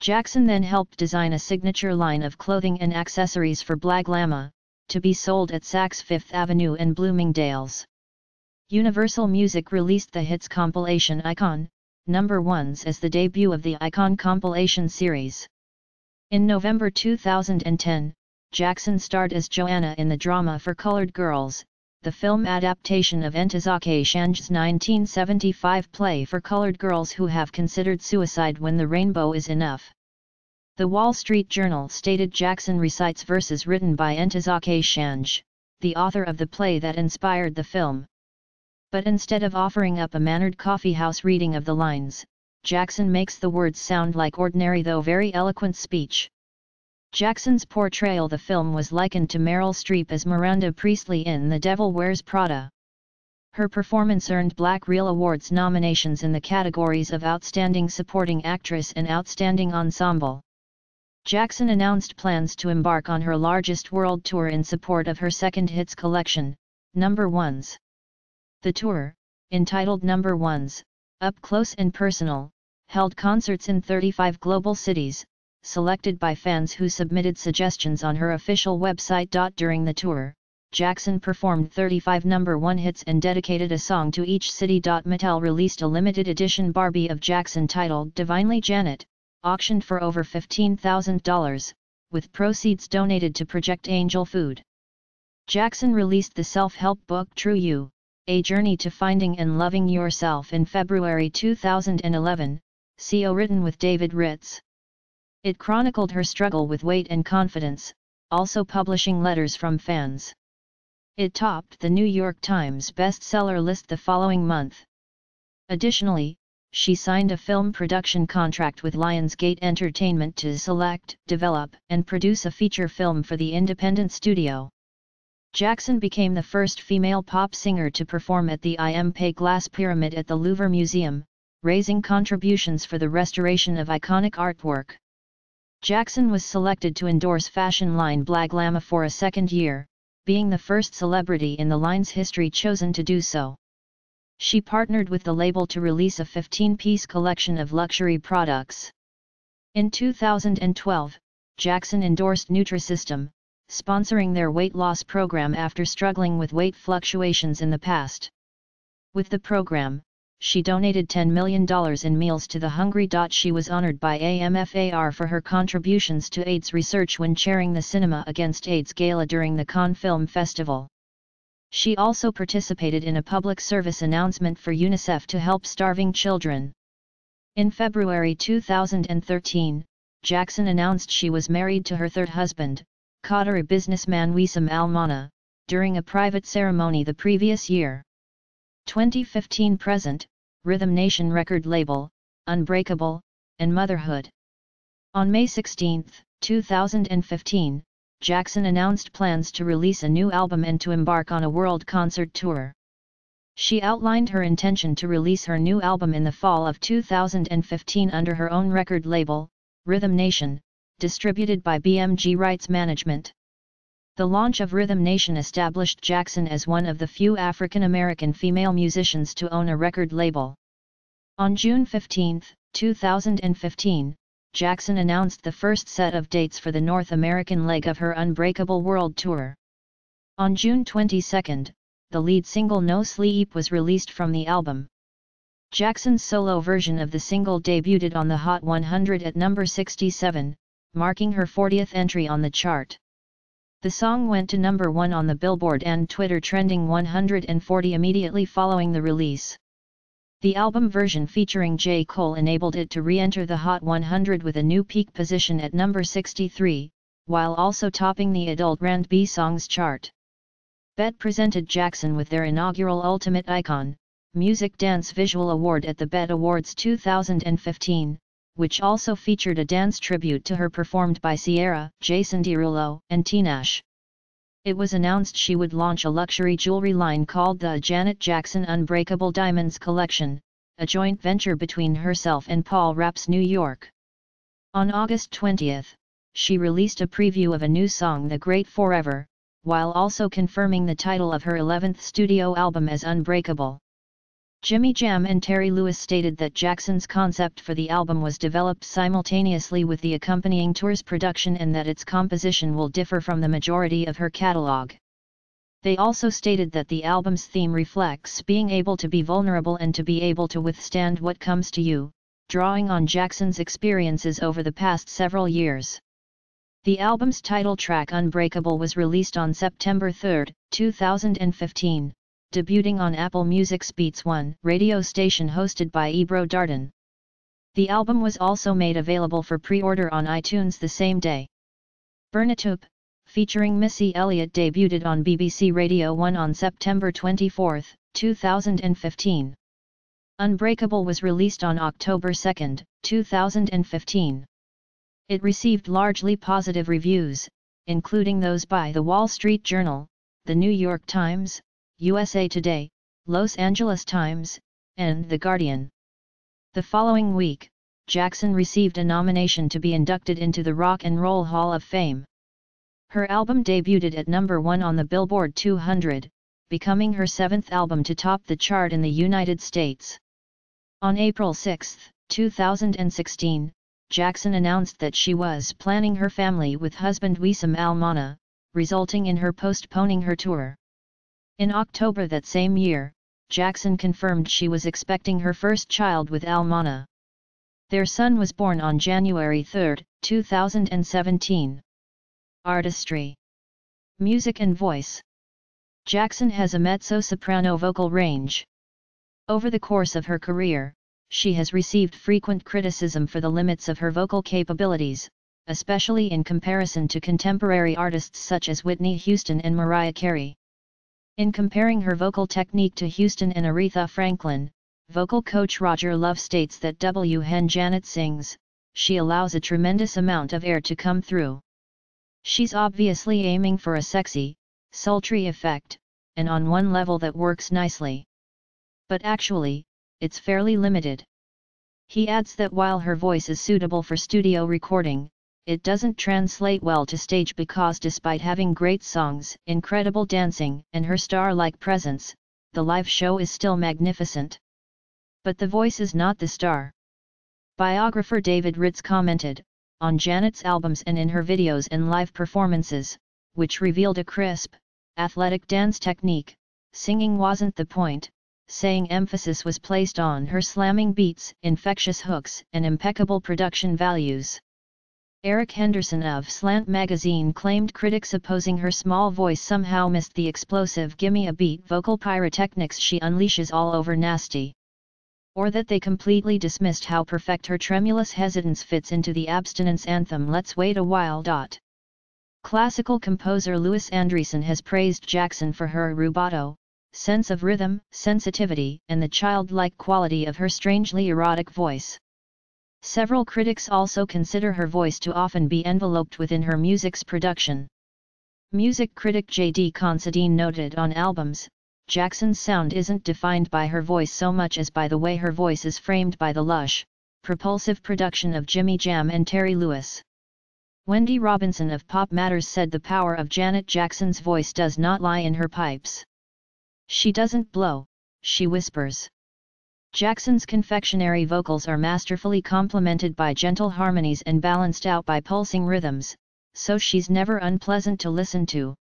Jackson then helped design a signature line of clothing and accessories for Blackglama, to be sold at Saks Fifth Avenue and Bloomingdale's. Universal Music released the hits compilation Icon, number ones as the debut of the Icon compilation series. In November 2010, Jackson starred as Joanna in the drama For Colored Girls, the film adaptation of Ntozake Shange's 1975 play for colored girls who have considered suicide when the rainbow is enough. The Wall Street Journal stated Jackson recites verses written by Ntozake Shange, the author of the play that inspired the film. But instead of offering up a mannered coffeehouse reading of the lines, Jackson makes the words sound like ordinary though very eloquent speech. Jackson's portrayal the film was likened to Meryl Streep as Miranda Priestly in The Devil Wears Prada. Her performance earned Black Reel Awards nominations in the categories of Outstanding Supporting Actress and Outstanding Ensemble. Jackson announced plans to embark on her largest world tour in support of her second hits collection, Number Ones. The tour, entitled Number Ones, Up Close and Personal, held concerts in 35 global cities, selected by fans who submitted suggestions on her official website. During the tour, Jackson performed 35 number one hits and dedicated a song to each city. Mattel released a limited edition Barbie of Jackson titled Divinely Janet, auctioned for over $15,000, with proceeds donated to Project Angel Food. Jackson released the self-help book True You, A Journey to Finding and Loving Yourself in February 2011, CO written with David Ritz. It chronicled her struggle with weight and confidence, also publishing letters from fans. It topped the New York Times bestseller list the following month. Additionally, she signed a film production contract with Lionsgate Entertainment to select, develop, and produce a feature film for the independent studio. Jackson became the first female pop singer to perform at the I. M. Pei Glass Pyramid at the Louvre Museum, raising contributions for the restoration of iconic artwork. Jackson was selected to endorse fashion line Blackglama for a second year, being the first celebrity in the line's history chosen to do so. She partnered with the label to release a 15-piece collection of luxury products. In 2012, Jackson endorsed Nutrisystem, sponsoring their weight loss program after struggling with weight fluctuations in the past. With the program, she donated $10 million in meals to the hungry. Dot she was honored by AMFAR for her contributions to AIDS research when chairing the Cinema Against AIDS Gala during the Cannes Film Festival. She also participated in a public service announcement for UNICEF to help starving children. In February 2013, Jackson announced she was married to her third husband, Qatari businessman Wissam Al Mana, during a private ceremony the previous year. 2015 present, Rhythm Nation record label, Unbreakable, and Motherhood. On May 16, 2015, Jackson announced plans to release a new album and to embark on a world concert tour. She outlined her intention to release her new album in the fall of 2015 under her own record label, Rhythm Nation, distributed by BMG Rights Management. The launch of Rhythm Nation established Jackson as one of the few African American female musicians to own a record label. On June 15, 2015, Jackson announced the first set of dates for the North American leg of her Unbreakable World Tour. On June 22, the lead single No Sleep was released from the album. Jackson's solo version of the single debuted on the Hot 100 at number 67, marking her 40th entry on the chart. The song went to number 1 on the Billboard and Twitter Trending 140 immediately following the release. The album version featuring J. Cole enabled it to re-enter the Hot 100 with a new peak position at number 63, while also topping the adult R&B songs chart. BET presented Jackson with their inaugural Ultimate Icon, Music Dance Visual Award at the BET Awards 2015, which also featured a dance tribute to her performed by Ciara, Jason Derulo, and Tinashe. It was announced she would launch a luxury jewelry line called the Janet Jackson Unbreakable Diamonds Collection, a joint venture between herself and Paul Raps New York. On August 20, she released a preview of a new song The Great Forever, while also confirming the title of her 11th studio album as Unbreakable. Jimmy Jam and Terry Lewis stated that Jackson's concept for the album was developed simultaneously with the accompanying tour's production and that its composition will differ from the majority of her catalog. They also stated that the album's theme reflects being able to be vulnerable and to be able to withstand what comes to you, drawing on Jackson's experiences over the past several years. The album's title track Unbreakable was released on September 3, 2015 debuting on Apple Music's Beats One radio station hosted by Ebro Darden. The album was also made available for pre-order on iTunes the same day. Up, featuring Missy Elliott debuted on BBC Radio 1 on September 24, 2015. Unbreakable was released on October 2, 2015. It received largely positive reviews, including those by The Wall Street Journal, The New York Times, USA Today, Los Angeles Times, and The Guardian. The following week, Jackson received a nomination to be inducted into the Rock and Roll Hall of Fame. Her album debuted at number 1 on the Billboard 200, becoming her seventh album to top the chart in the United States. On April 6, 2016, Jackson announced that she was planning her family with husband Wissam Al Mana, resulting in her postponing her tour. In October that same year, Jackson confirmed she was expecting her first child with Al Mana. Their son was born on January 3, 2017. Artistry Music and Voice Jackson has a mezzo-soprano vocal range. Over the course of her career, she has received frequent criticism for the limits of her vocal capabilities, especially in comparison to contemporary artists such as Whitney Houston and Mariah Carey. In comparing her vocal technique to Houston and Aretha Franklin, vocal coach Roger Love states that W. Hen Janet sings, she allows a tremendous amount of air to come through. She's obviously aiming for a sexy, sultry effect, and on one level that works nicely. But actually, it's fairly limited. He adds that while her voice is suitable for studio recording, it doesn't translate well to stage because despite having great songs, incredible dancing, and her star-like presence, the live show is still magnificent. But the voice is not the star. Biographer David Ritz commented, on Janet's albums and in her videos and live performances, which revealed a crisp, athletic dance technique, singing wasn't the point, saying emphasis was placed on her slamming beats, infectious hooks, and impeccable production values. Eric Henderson of Slant magazine claimed critics opposing her small voice somehow missed the explosive gimme a beat vocal pyrotechnics she unleashes all over Nasty. or that they completely dismissed how perfect her tremulous hesitance fits into the abstinence anthem Let's Wait a While. Classical composer Louis Andriessen has praised Jackson for her rubato, sense of rhythm, sensitivity, and the childlike quality of her strangely erotic voice. Several critics also consider her voice to often be enveloped within her music's production. Music critic J.D. Considine noted on albums, Jackson's sound isn't defined by her voice so much as by the way her voice is framed by the lush, propulsive production of Jimmy Jam and Terry Lewis. Wendy Robinson of Pop Matters said the power of Janet Jackson's voice does not lie in her pipes. She doesn't blow, she whispers. Jackson's confectionery vocals are masterfully complemented by gentle harmonies and balanced out by pulsing rhythms, so she's never unpleasant to listen to.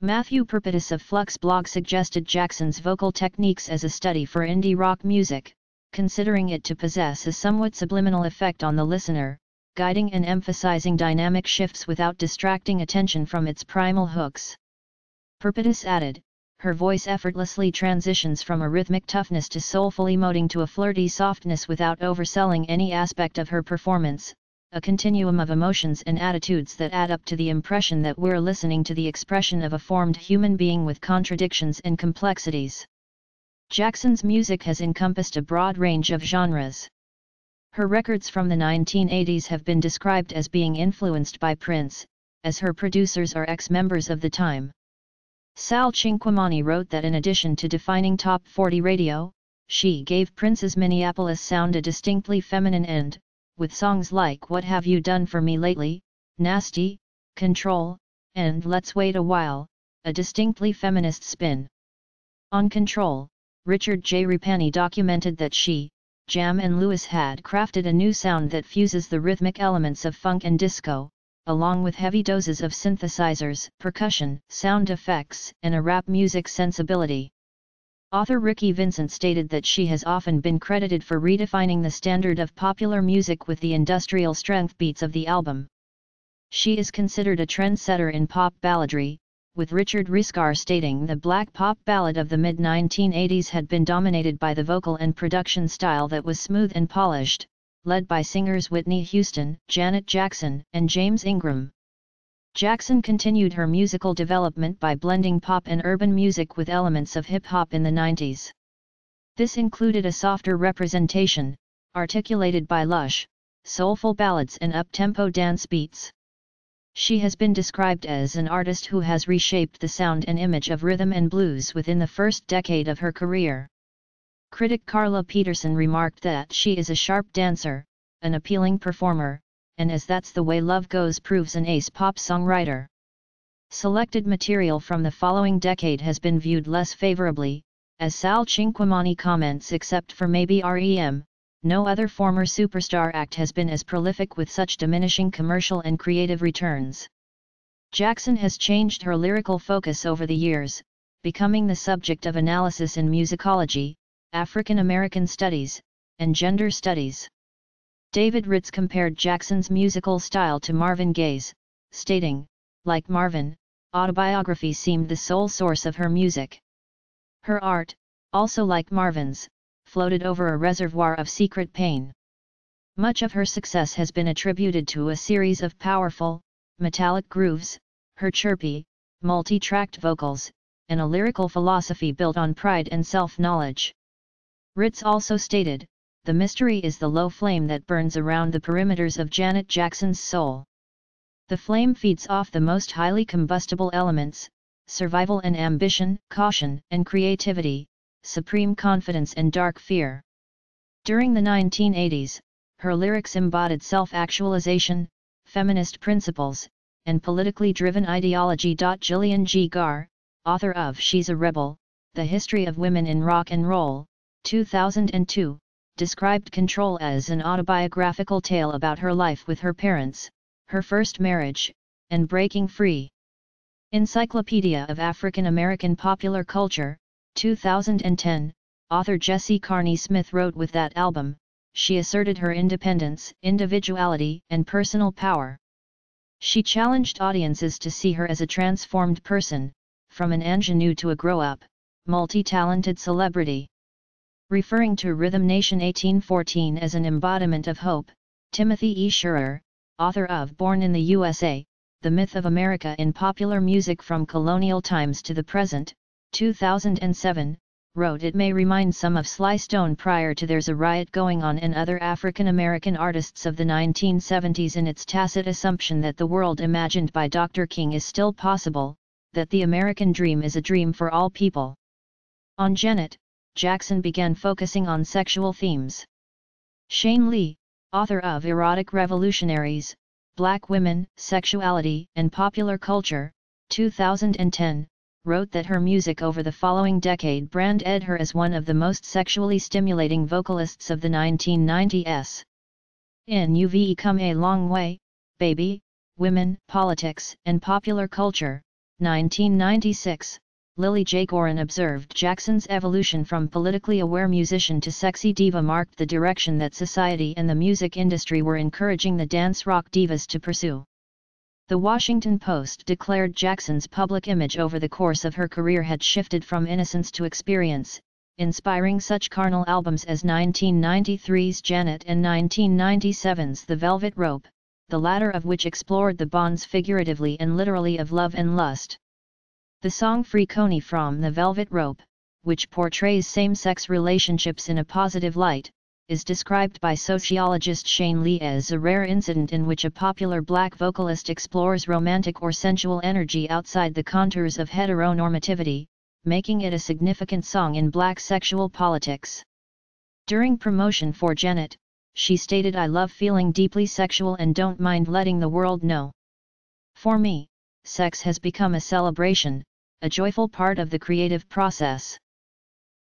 Matthew Perpetus of Flux blog suggested Jackson's vocal techniques as a study for indie rock music, considering it to possess a somewhat subliminal effect on the listener, guiding and emphasizing dynamic shifts without distracting attention from its primal hooks. Perpetus added, her voice effortlessly transitions from a rhythmic toughness to soulful emoting to a flirty softness without overselling any aspect of her performance, a continuum of emotions and attitudes that add up to the impression that we're listening to the expression of a formed human being with contradictions and complexities. Jackson's music has encompassed a broad range of genres. Her records from the 1980s have been described as being influenced by Prince, as her producers are ex-members of the time. Sal Cinquemani wrote that in addition to defining top 40 radio, she gave Prince's Minneapolis sound a distinctly feminine end, with songs like What Have You Done For Me Lately, Nasty, Control, and Let's Wait a While, a distinctly feminist spin. On Control, Richard J. Ripani documented that she, Jam and Lewis had crafted a new sound that fuses the rhythmic elements of funk and disco, along with heavy doses of synthesizers, percussion, sound effects, and a rap music sensibility. Author Ricky Vincent stated that she has often been credited for redefining the standard of popular music with the industrial strength beats of the album. She is considered a trendsetter in pop balladry, with Richard Rischar stating the black pop ballad of the mid-1980s had been dominated by the vocal and production style that was smooth and polished, led by singers Whitney Houston, Janet Jackson, and James Ingram. Jackson continued her musical development by blending pop and urban music with elements of hip-hop in the 90s. This included a softer representation, articulated by lush, soulful ballads and up-tempo dance beats. She has been described as an artist who has reshaped the sound and image of rhythm and blues within the first decade of her career. Critic Carla Peterson remarked that she is a sharp dancer, an appealing performer, and as that's the way love goes proves an ace pop songwriter. Selected material from the following decade has been viewed less favorably, as Sal Cinquemani comments except for maybe REM, no other former superstar act has been as prolific with such diminishing commercial and creative returns. Jackson has changed her lyrical focus over the years, becoming the subject of analysis in musicology, African American Studies, and Gender Studies. David Ritz compared Jackson's musical style to Marvin Gaye's, stating, like Marvin, autobiography seemed the sole source of her music. Her art, also like Marvin's, floated over a reservoir of secret pain. Much of her success has been attributed to a series of powerful, metallic grooves, her chirpy, multi-tracked vocals, and a lyrical philosophy built on pride and self-knowledge. Ritz also stated, the mystery is the low flame that burns around the perimeters of Janet Jackson's soul. The flame feeds off the most highly combustible elements, survival and ambition, caution and creativity, supreme confidence and dark fear. During the 1980s, her lyrics embodied self-actualization, feminist principles, and politically driven ideology. Gillian G. Gaar, author of She's a Rebel, The History of Women in Rock and Roll, 2002, described Control as an autobiographical tale about her life with her parents, her first marriage, and breaking free. Encyclopedia of African American Popular Culture, 2010, author Jessie Carney Smith wrote with that album, she asserted her independence, individuality, and personal power. She challenged audiences to see her as a transformed person, from an ingenue to a grow-up, multi-talented celebrity. Referring to Rhythm Nation 1814 as an embodiment of hope, Timothy E. Scheurer, author of Born in the USA, The Myth of America in Popular Music from Colonial Times to the Present, 2007, wrote it may remind some of Sly Stone prior to There's a Riot Going On and other African American artists of the 1970s in its tacit assumption that the world imagined by Dr. King is still possible, that the American dream is a dream for all people. On Janet, Jackson began focusing on sexual themes. Shayne Lee, author of Erotic Revolutionaries, Black Women, Sexuality and Popular Culture, 2010, wrote that her music over the following decade branded her as one of the most sexually stimulating vocalists of the 1990s. In You've Come a Long Way, Baby, Women, Politics, and Popular Culture, 1996, Lilly J. Goren observed Jackson's evolution from politically aware musician to sexy diva marked the direction that society and the music industry were encouraging the dance rock divas to pursue. The Washington Post declared Jackson's public image over the course of her career had shifted from innocence to experience, inspiring such carnal albums as 1993's Janet and 1997's The Velvet Rope, the latter of which explored the bonds figuratively and literally of love and lust. The song Free Xone from The Velvet Rope, which portrays same-sex relationships in a positive light, is described by sociologist Shayne Lee as a rare incident in which a popular black vocalist explores romantic or sensual energy outside the contours of heteronormativity, making it a significant song in black sexual politics. During promotion for Janet, she stated I love feeling deeply sexual and don't mind letting the world know. For me, sex has become a celebration, a joyful part of the creative process.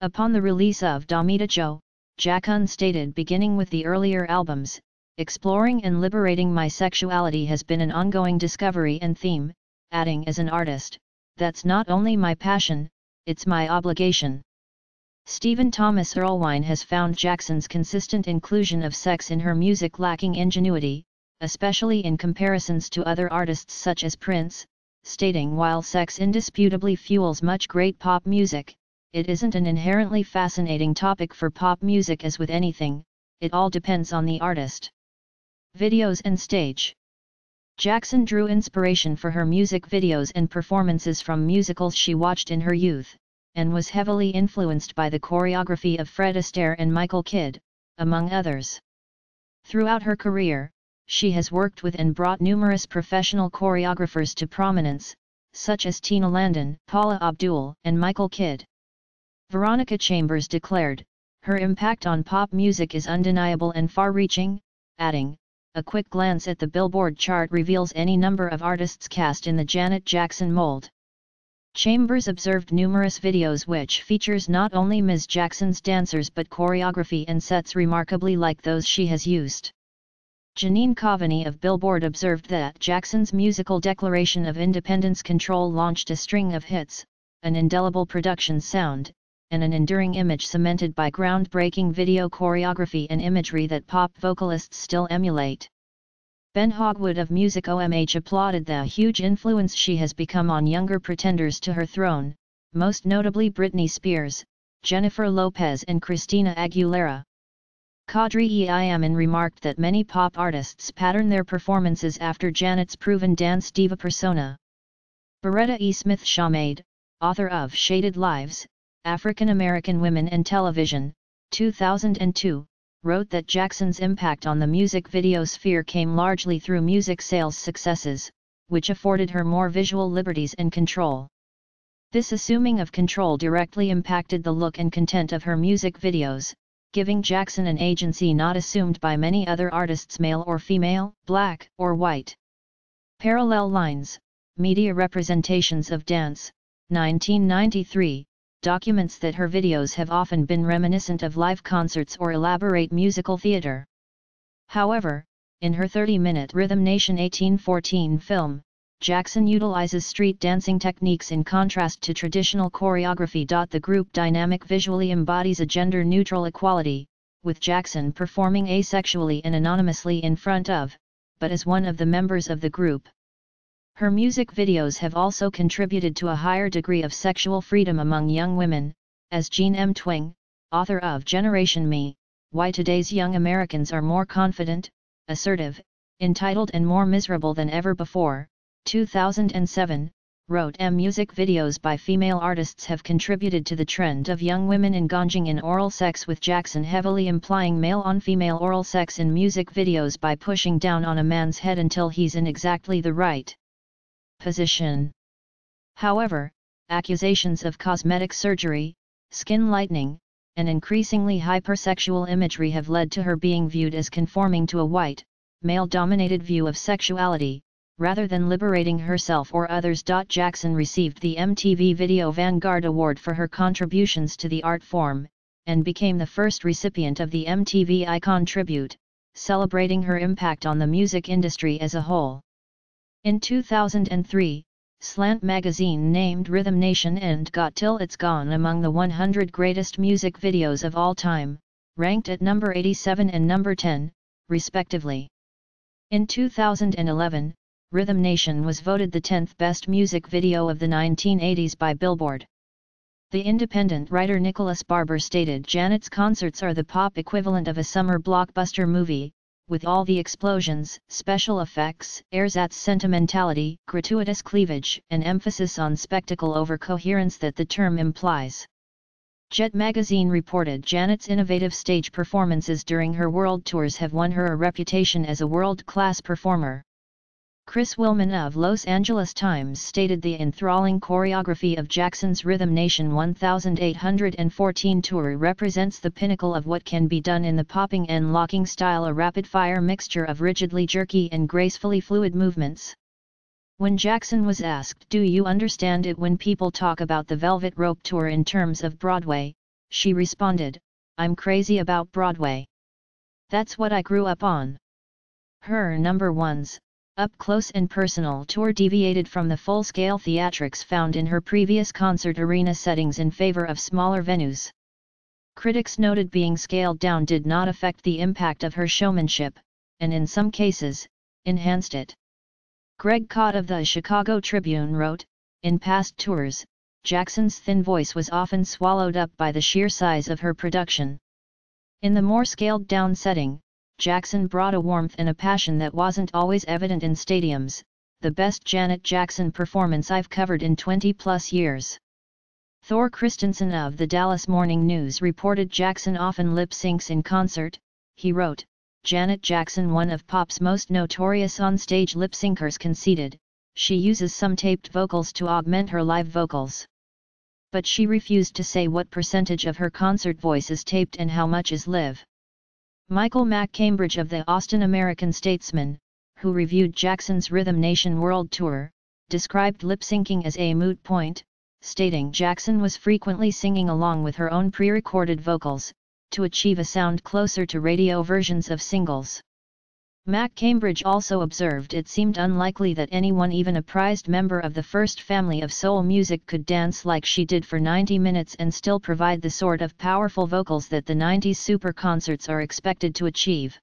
Upon the release of Damita Jo, Jackson stated beginning with the earlier albums, exploring and liberating my sexuality has been an ongoing discovery and theme, adding as an artist, that's not only my passion, it's my obligation. Stephen Thomas Erlewine has found Jackson's consistent inclusion of sex in her music lacking ingenuity, especially in comparisons to other artists such as Prince, stating while sex indisputably fuels much great pop music, it isn't an inherently fascinating topic for pop music as with anything, it all depends on the artist. Videos and Stage Jackson drew inspiration for her music videos and performances from musicals she watched in her youth, and was heavily influenced by the choreography of Fred Astaire and Michael Kidd, among others. Throughout her career, she has worked with and brought numerous professional choreographers to prominence, such as Tina Landon, Paula Abdul, and Michael Kidd. Veronica Chambers declared, her impact on pop music is undeniable and far-reaching, adding, a quick glance at the Billboard chart reveals any number of artists cast in the Janet Jackson mold. Chambers observed numerous videos which features not only Ms. Jackson's dancers but choreography and sets remarkably like those she has used. Janine Coveney of Billboard observed that Jackson's musical declaration of independence control launched a string of hits, an indelible production sound, and an enduring image cemented by groundbreaking video choreography and imagery that pop vocalists still emulate. Ben Hogwood of Music OMH applauded the huge influence she has become on younger pretenders to her throne, most notably Britney Spears, Jennifer Lopez and Christina Aguilera. Kadri Iman remarked that many pop artists pattern their performances after Janet's proven dance diva persona. Beretta E. Smith Shomade, author of Shaded Lives, African American Women and Television, 2002, wrote that Jackson's impact on the music video sphere came largely through music sales successes, which afforded her more visual liberties and control. This assuming of control directly impacted the look and content of her music videos, giving Jackson an agency not assumed by many other artists male or female, black or white. Parallel Lines, Media Representations of Dance, 1993, documents that her videos have often been reminiscent of live concerts or elaborate musical theatre. However, in her 30-minute Rhythm Nation 1814 film, Jackson utilizes street dancing techniques in contrast to traditional choreography. The group dynamic visually embodies a gender-neutral equality, with Jackson performing asexually and anonymously in front of, but as one of the members of the group. Her music videos have also contributed to a higher degree of sexual freedom among young women, as Jean M. Twenge, author of Generation Me, Why Today's Young Americans Are More Confident, Assertive, Entitled and More Miserable Than Ever Before, 2007, wrote M. Music videos by female artists have contributed to the trend of young women engaging in oral sex with Jackson heavily implying male-on-female oral sex in music videos by pushing down on a man's head until he's in exactly the right position. However, accusations of cosmetic surgery, skin lightening, and increasingly hypersexual imagery have led to her being viewed as conforming to a white, male-dominated view of sexuality, rather than liberating herself or others. Jackson received the MTV Video Vanguard Award for her contributions to the art form, and became the first recipient of the MTV Icon Tribute, celebrating her impact on the music industry as a whole. In 2003, Slant magazine named Rhythm Nation and Got Till It's Gone among the 100 greatest music videos of all time, ranked at number 87 and number 10, respectively. In 2011, Rhythm Nation was voted the 10th best music video of the 1980s by Billboard. The independent writer Nicholas Barber stated Janet's concerts are the pop equivalent of a summer blockbuster movie, with all the explosions, special effects, ersatz sentimentality, gratuitous cleavage, and emphasis on spectacle over coherence that the term implies. Jet magazine reported Janet's innovative stage performances during her world tours have won her a reputation as a world-class performer. Chris Willman of Los Angeles Times stated the enthralling choreography of Jackson's Rhythm Nation 1814 tour represents the pinnacle of what can be done in the popping and locking style a rapid-fire mixture of rigidly jerky and gracefully fluid movements. When Jackson was asked do you understand it when people talk about the Velvet Rope Tour in terms of Broadway, she responded, I'm crazy about Broadway. That's what I grew up on. Her number ones, up Close and Personal tour deviated from the full-scale theatrics found in her previous concert arena settings in favor of smaller venues. Critics noted being scaled down did not affect the impact of her showmanship, and in some cases, enhanced it. Greg Kot of the Chicago Tribune wrote, In past tours, Jackson's thin voice was often swallowed up by the sheer size of her production. In the more scaled-down setting, Jackson brought a warmth and a passion that wasn't always evident in stadiums, the best Janet Jackson performance I've covered in 20 plus years. Thor Christensen of the Dallas Morning News reported Jackson often lip syncs in concert, he wrote, Janet Jackson one of pop's most notorious on-stage lip syncers conceded, she uses some taped vocals to augment her live vocals. But she refused to say what percentage of her concert voice is taped and how much is live. Michael MacCambridge of the Austin American Statesman, who reviewed Jackson's Rhythm Nation World Tour, described lip-syncing as a moot point, stating Jackson was frequently singing along with her own pre-recorded vocals, to achieve a sound closer to radio versions of singles. MacCambridge also observed it seemed unlikely that anyone even a prized member of the first family of soul music could dance like she did for 90 minutes and still provide the sort of powerful vocals that the 90s super concerts are expected to achieve.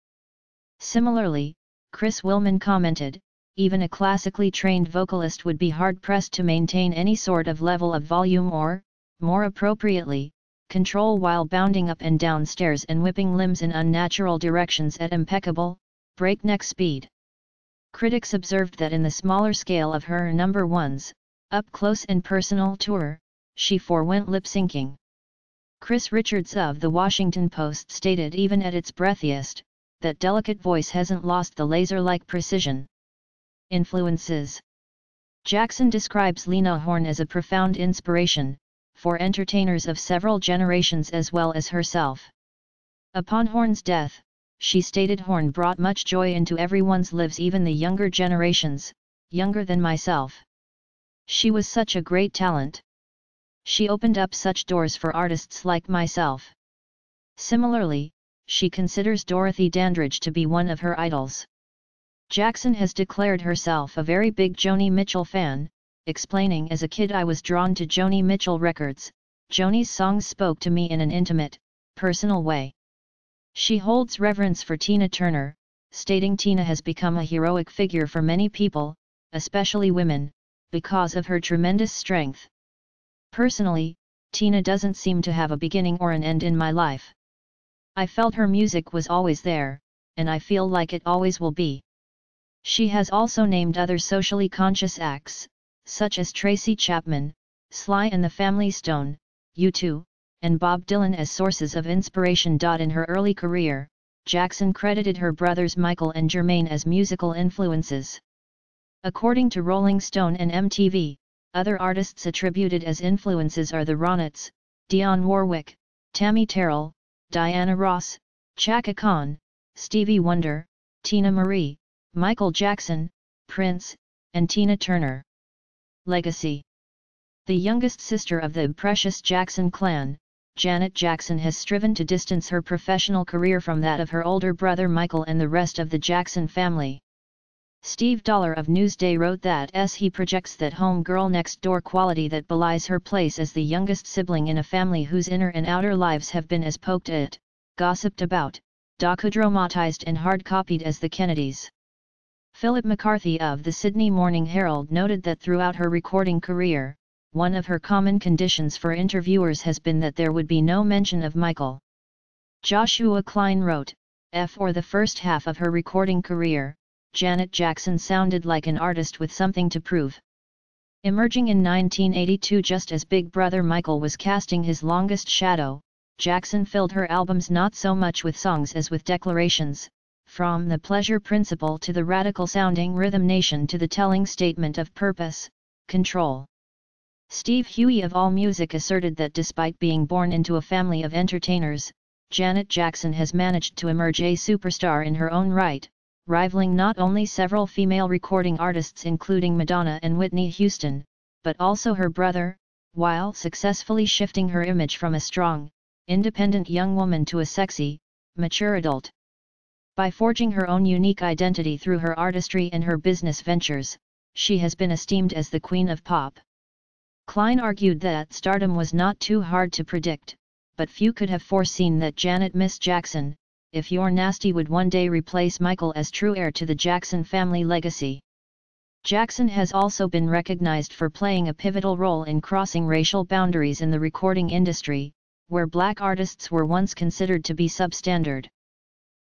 Similarly, Chris Willman commented, even a classically trained vocalist would be hard-pressed to maintain any sort of level of volume or, more appropriately, control while bounding up and down stairs and whipping limbs in unnatural directions at impeccable, breakneck speed. Critics observed that in the smaller scale of her number ones, up close and personal tour, she forewent lip syncing. Chris Richards of The Washington Post stated even at its breathiest, that delicate voice hasn't lost the laser-like precision. Influences Jackson describes Lena Horne as a profound inspiration, for entertainers of several generations as well as herself. Upon Horne's death, she stated Horne brought much joy into everyone's lives even the younger generations, younger than myself. She was such a great talent. She opened up such doors for artists like myself. Similarly, she considers Dorothy Dandridge to be one of her idols. Jackson has declared herself a very big Joni Mitchell fan, explaining as a kid I was drawn to Joni Mitchell records, Joni's songs spoke to me in an intimate, personal way. She holds reverence for Tina Turner, stating Tina has become a heroic figure for many people, especially women, because of her tremendous strength. Personally, Tina doesn't seem to have a beginning or an end in my life. I felt her music was always there, and I feel like it always will be. She has also named other socially conscious acts, such as Tracy Chapman, Sly and the Family Stone, U2, and Bob Dylan as sources of inspiration. In her early career, Jackson credited her brothers Michael and Jermaine as musical influences. According to Rolling Stone and MTV, other artists attributed as influences are the Ronettes, Dionne Warwick, Tammy Terrell, Diana Ross, Chaka Khan, Stevie Wonder, Teena Marie, Michael Jackson, Prince, and Tina Turner. Legacy The youngest sister of the Precious Jackson clan, Janet Jackson has striven to distance her professional career from that of her older brother Michael and the rest of the Jackson family. Steve Dollar of Newsday wrote that as he projects that home girl next door quality that belies her place as the youngest sibling in a family whose inner and outer lives have been as poked at, gossiped about, docudramatized and hard-copied as the Kennedys. Philip McCarthy of the Sydney Morning Herald noted that throughout her recording career, one of her common conditions for interviewers has been that there would be no mention of Michael. Joshua Klein wrote, F for the first half of her recording career, Janet Jackson sounded like an artist with something to prove. Emerging in 1982 just as Big Brother Michael was casting his longest shadow, Jackson filled her albums not so much with songs as with declarations, from the pleasure principle to the radical sounding Rhythm Nation to the telling statement of purpose, control. Steve Huey of AllMusic asserted that despite being born into a family of entertainers, Janet Jackson has managed to emerge a superstar in her own right, rivaling not only several female recording artists including Madonna and Whitney Houston, but also her brother, while successfully shifting her image from a strong, independent young woman to a sexy, mature adult. By forging her own unique identity through her artistry and her business ventures, she has been esteemed as the queen of pop. Klein argued that stardom was not too hard to predict, but few could have foreseen that Janet Miss Jackson, if you're nasty would one day replace Michael as true heir to the Jackson family legacy. Jackson has also been recognized for playing a pivotal role in crossing racial boundaries in the recording industry, where black artists were once considered to be substandard.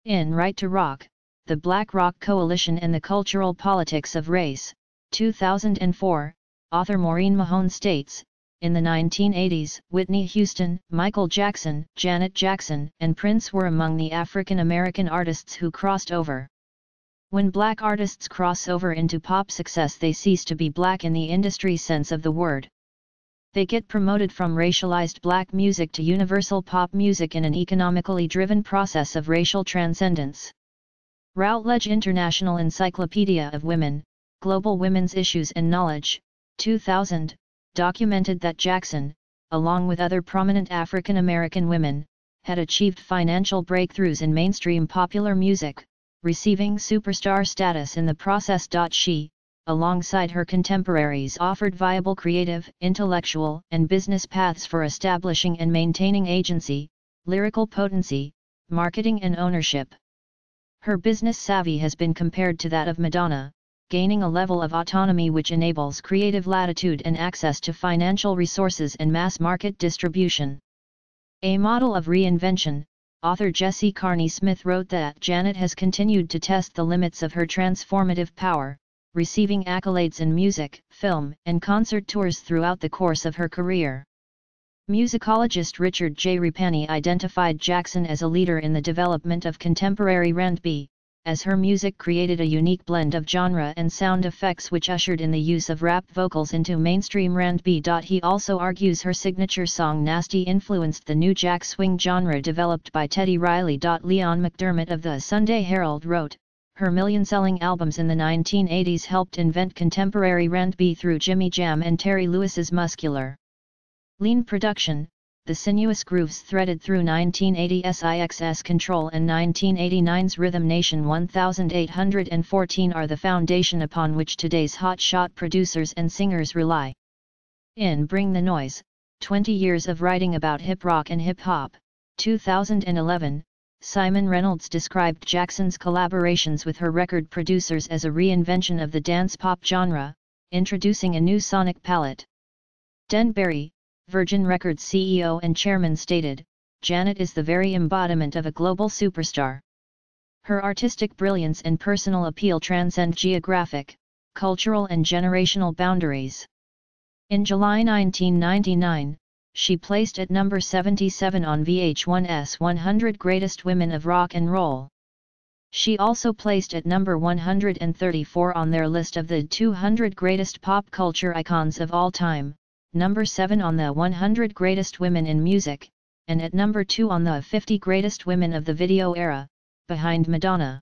In Right to Rock, The Black Rock Coalition and the Cultural Politics of Race, 2004, author Maureen Mahon states, in the 1980s, Whitney Houston, Michael Jackson, Janet Jackson, and Prince were among the African American artists who crossed over. When black artists cross over into pop success they cease to be black in the industry sense of the word. They get promoted from racialized black music to universal pop music in an economically driven process of racial transcendence. Routledge International Encyclopedia of Women, Global Women's Issues and Knowledge, 2000, documented that Jackson, along with other prominent African American women, had achieved financial breakthroughs in mainstream popular music, receiving superstar status in the process. She, alongside her contemporaries offered viable creative, intellectual, and business paths for establishing and maintaining agency, lyrical potency, marketing and ownership. Her business savvy has been compared to that of Madonna, gaining a level of autonomy which enables creative latitude and access to financial resources and mass market distribution. A model of reinvention, author Jessie Carney Smith wrote that Janet has continued to test the limits of her transformative power, receiving accolades in music, film, and concert tours throughout the course of her career. Musicologist Richard J. Ripani identified Jackson as a leader in the development of contemporary R&B, as her music created a unique blend of genre and sound effects which ushered in the use of rap vocals into mainstream R&B. He also argues her signature song Nasty influenced the new jack swing genre developed by Teddy Riley. Leon McDermott of the Sunday Herald wrote, her million-selling albums in the 1980s helped invent contemporary R&B through Jimmy Jam and Terry Lewis's muscular lean production, the sinuous grooves threaded through 1980's IXS Control and 1989's Rhythm Nation 1814 are the foundation upon which today's hotshot producers and singers rely. In Bring the Noise, 20 Years of Writing About Hip Rock and Hip Hop, 2011, Simon Reynolds described Jackson's collaborations with her record producers as a reinvention of the dance pop genre, introducing a new sonic palette. Ken Berry, Virgin Records CEO and chairman stated, Janet is the very embodiment of a global superstar. Her artistic brilliance and personal appeal transcend geographic, cultural and generational boundaries. In July 1999, she placed at number 77 on VH1's 100 Greatest Women of Rock and Roll. She also placed at number 134 on their list of the 200 greatest pop culture icons of all time, number 7 on the 100 greatest women in music, and at number 2 on the 50 greatest women of the video era, behind Madonna.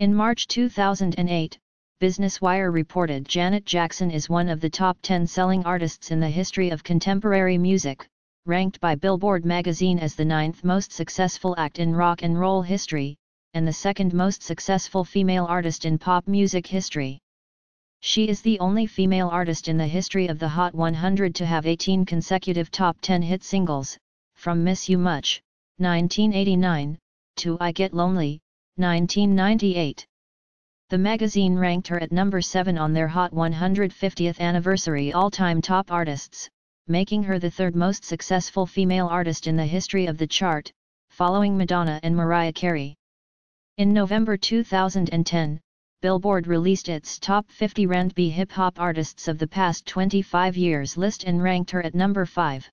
In March 2008, Business Wire reported Janet Jackson is one of the top 10 selling artists in the history of contemporary music, ranked by Billboard magazine as the ninth most successful act in rock and roll history, and the second most successful female artist in pop music history. She is the only female artist in the history of the Hot 100 to have 18 consecutive top 10 hit singles, from Miss You Much, 1989, to I Get Lonely, 1998. The magazine ranked her at number 7 on their Hot 150th anniversary all-time top artists, making her the third most successful female artist in the history of the chart, following Madonna and Mariah Carey. In November 2010, Billboard released its Top 50 R&B Hip-Hop Artists of the Past 25 Years list and ranked her at number 5.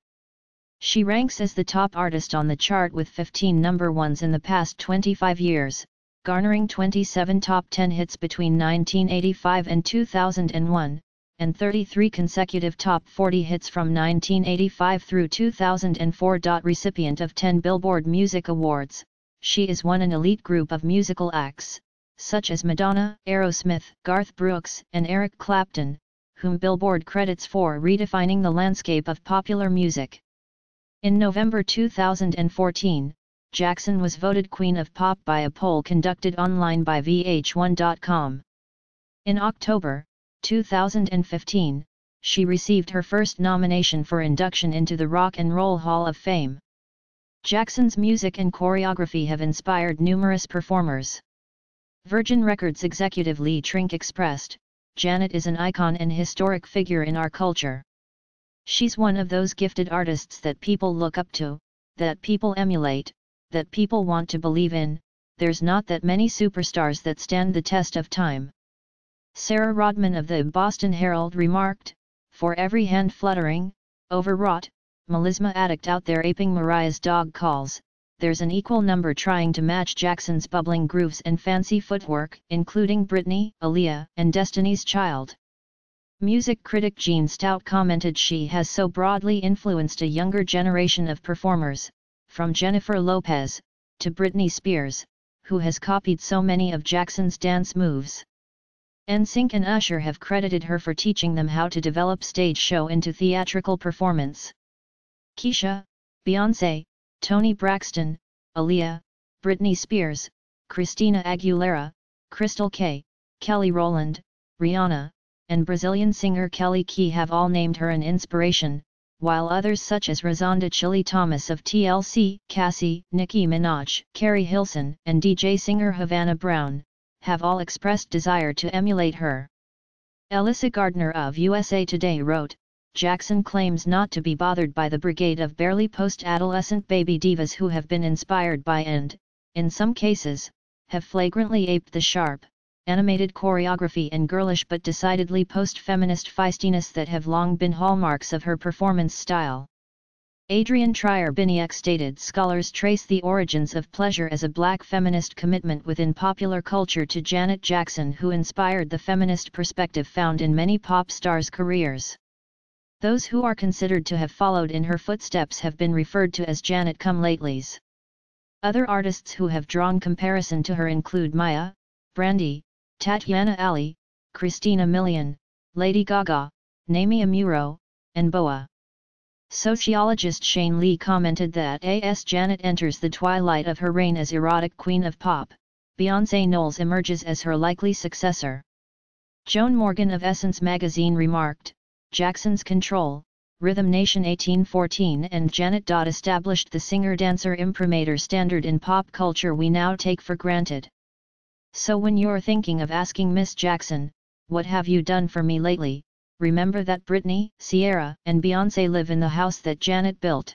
She ranks as the top artist on the chart with 15 number ones in the past 25 years, garnering 27 top 10 hits between 1985 and 2001, and 33 consecutive top 40 hits from 1985 through 2004. Recipient of 10 Billboard Music Awards, she is one an elite group of musical acts, such as Madonna, Aerosmith, Garth Brooks, and Eric Clapton, whom Billboard credits for redefining the landscape of popular music. In November 2014, Jackson was voted Queen of Pop by a poll conducted online by VH1.com. In October 2015, she received her first nomination for induction into the Rock and Roll Hall of Fame. Jackson's music and choreography have inspired numerous performers. Virgin Records executive Lee Trink expressed, Janet is an icon and historic figure in our culture. She's one of those gifted artists that people look up to, that people emulate, that people want to believe in, there's not that many superstars that stand the test of time. Sarah Rodman of the Boston Herald remarked, For every hand fluttering, overwrought, melisma addict out there aping Mariah's dog calls, there's an equal number trying to match Jackson's bubbling grooves and fancy footwork, including Britney, Aaliyah, and Destiny's Child. Music critic Gene Stout commented she has so broadly influenced a younger generation of performers, from Jennifer Lopez, to Britney Spears, who has copied so many of Jackson's dance moves. NSYNC and Usher have credited her for teaching them how to develop stage show into theatrical performance. Kesha, Beyoncé, Toni Braxton, Aaliyah, Britney Spears, Christina Aguilera, Crystal Kay, Kelly Rowland, Rihanna, and Brazilian singer Kelly Key have all named her an inspiration, while others such as Rozonda Chilli Thomas of TLC, Cassie, Nicki Minaj, Keri Hilson, and DJ singer Havana Brown, have all expressed desire to emulate her. Elysa Gardner of USA Today wrote, Jackson claims not to be bothered by the brigade of barely post-adolescent baby divas who have been inspired by and, in some cases, have flagrantly aped the sharp, animated choreography and girlish but decidedly post-feminist feistiness that have long been hallmarks of her performance style. Adrienne Trier-Bieniek stated scholars trace the origins of pleasure as a black feminist commitment within popular culture to Janet Jackson who inspired the feminist perspective found in many pop stars' careers. Those who are considered to have followed in her footsteps have been referred to as Janet come latelys. Other artists who have drawn comparison to her include Maya, Brandy, Tatiana Ali, Christina Milian, Lady Gaga, Namie Amuro, and Boa. Sociologist Shayne Lee commented that as Janet enters the twilight of her reign as erotic queen of pop, Beyoncé Knowles emerges as her likely successor. Joan Morgan of Essence magazine remarked, Jackson's Control, Rhythm Nation 1814 and Janet. Dodd established the singer-dancer imprimatur standard in pop culture we now take for granted. So when you're thinking of asking Miss Jackson, what have you done for me lately, remember that Britney, Ciara, and Beyoncé live in the house that Janet built.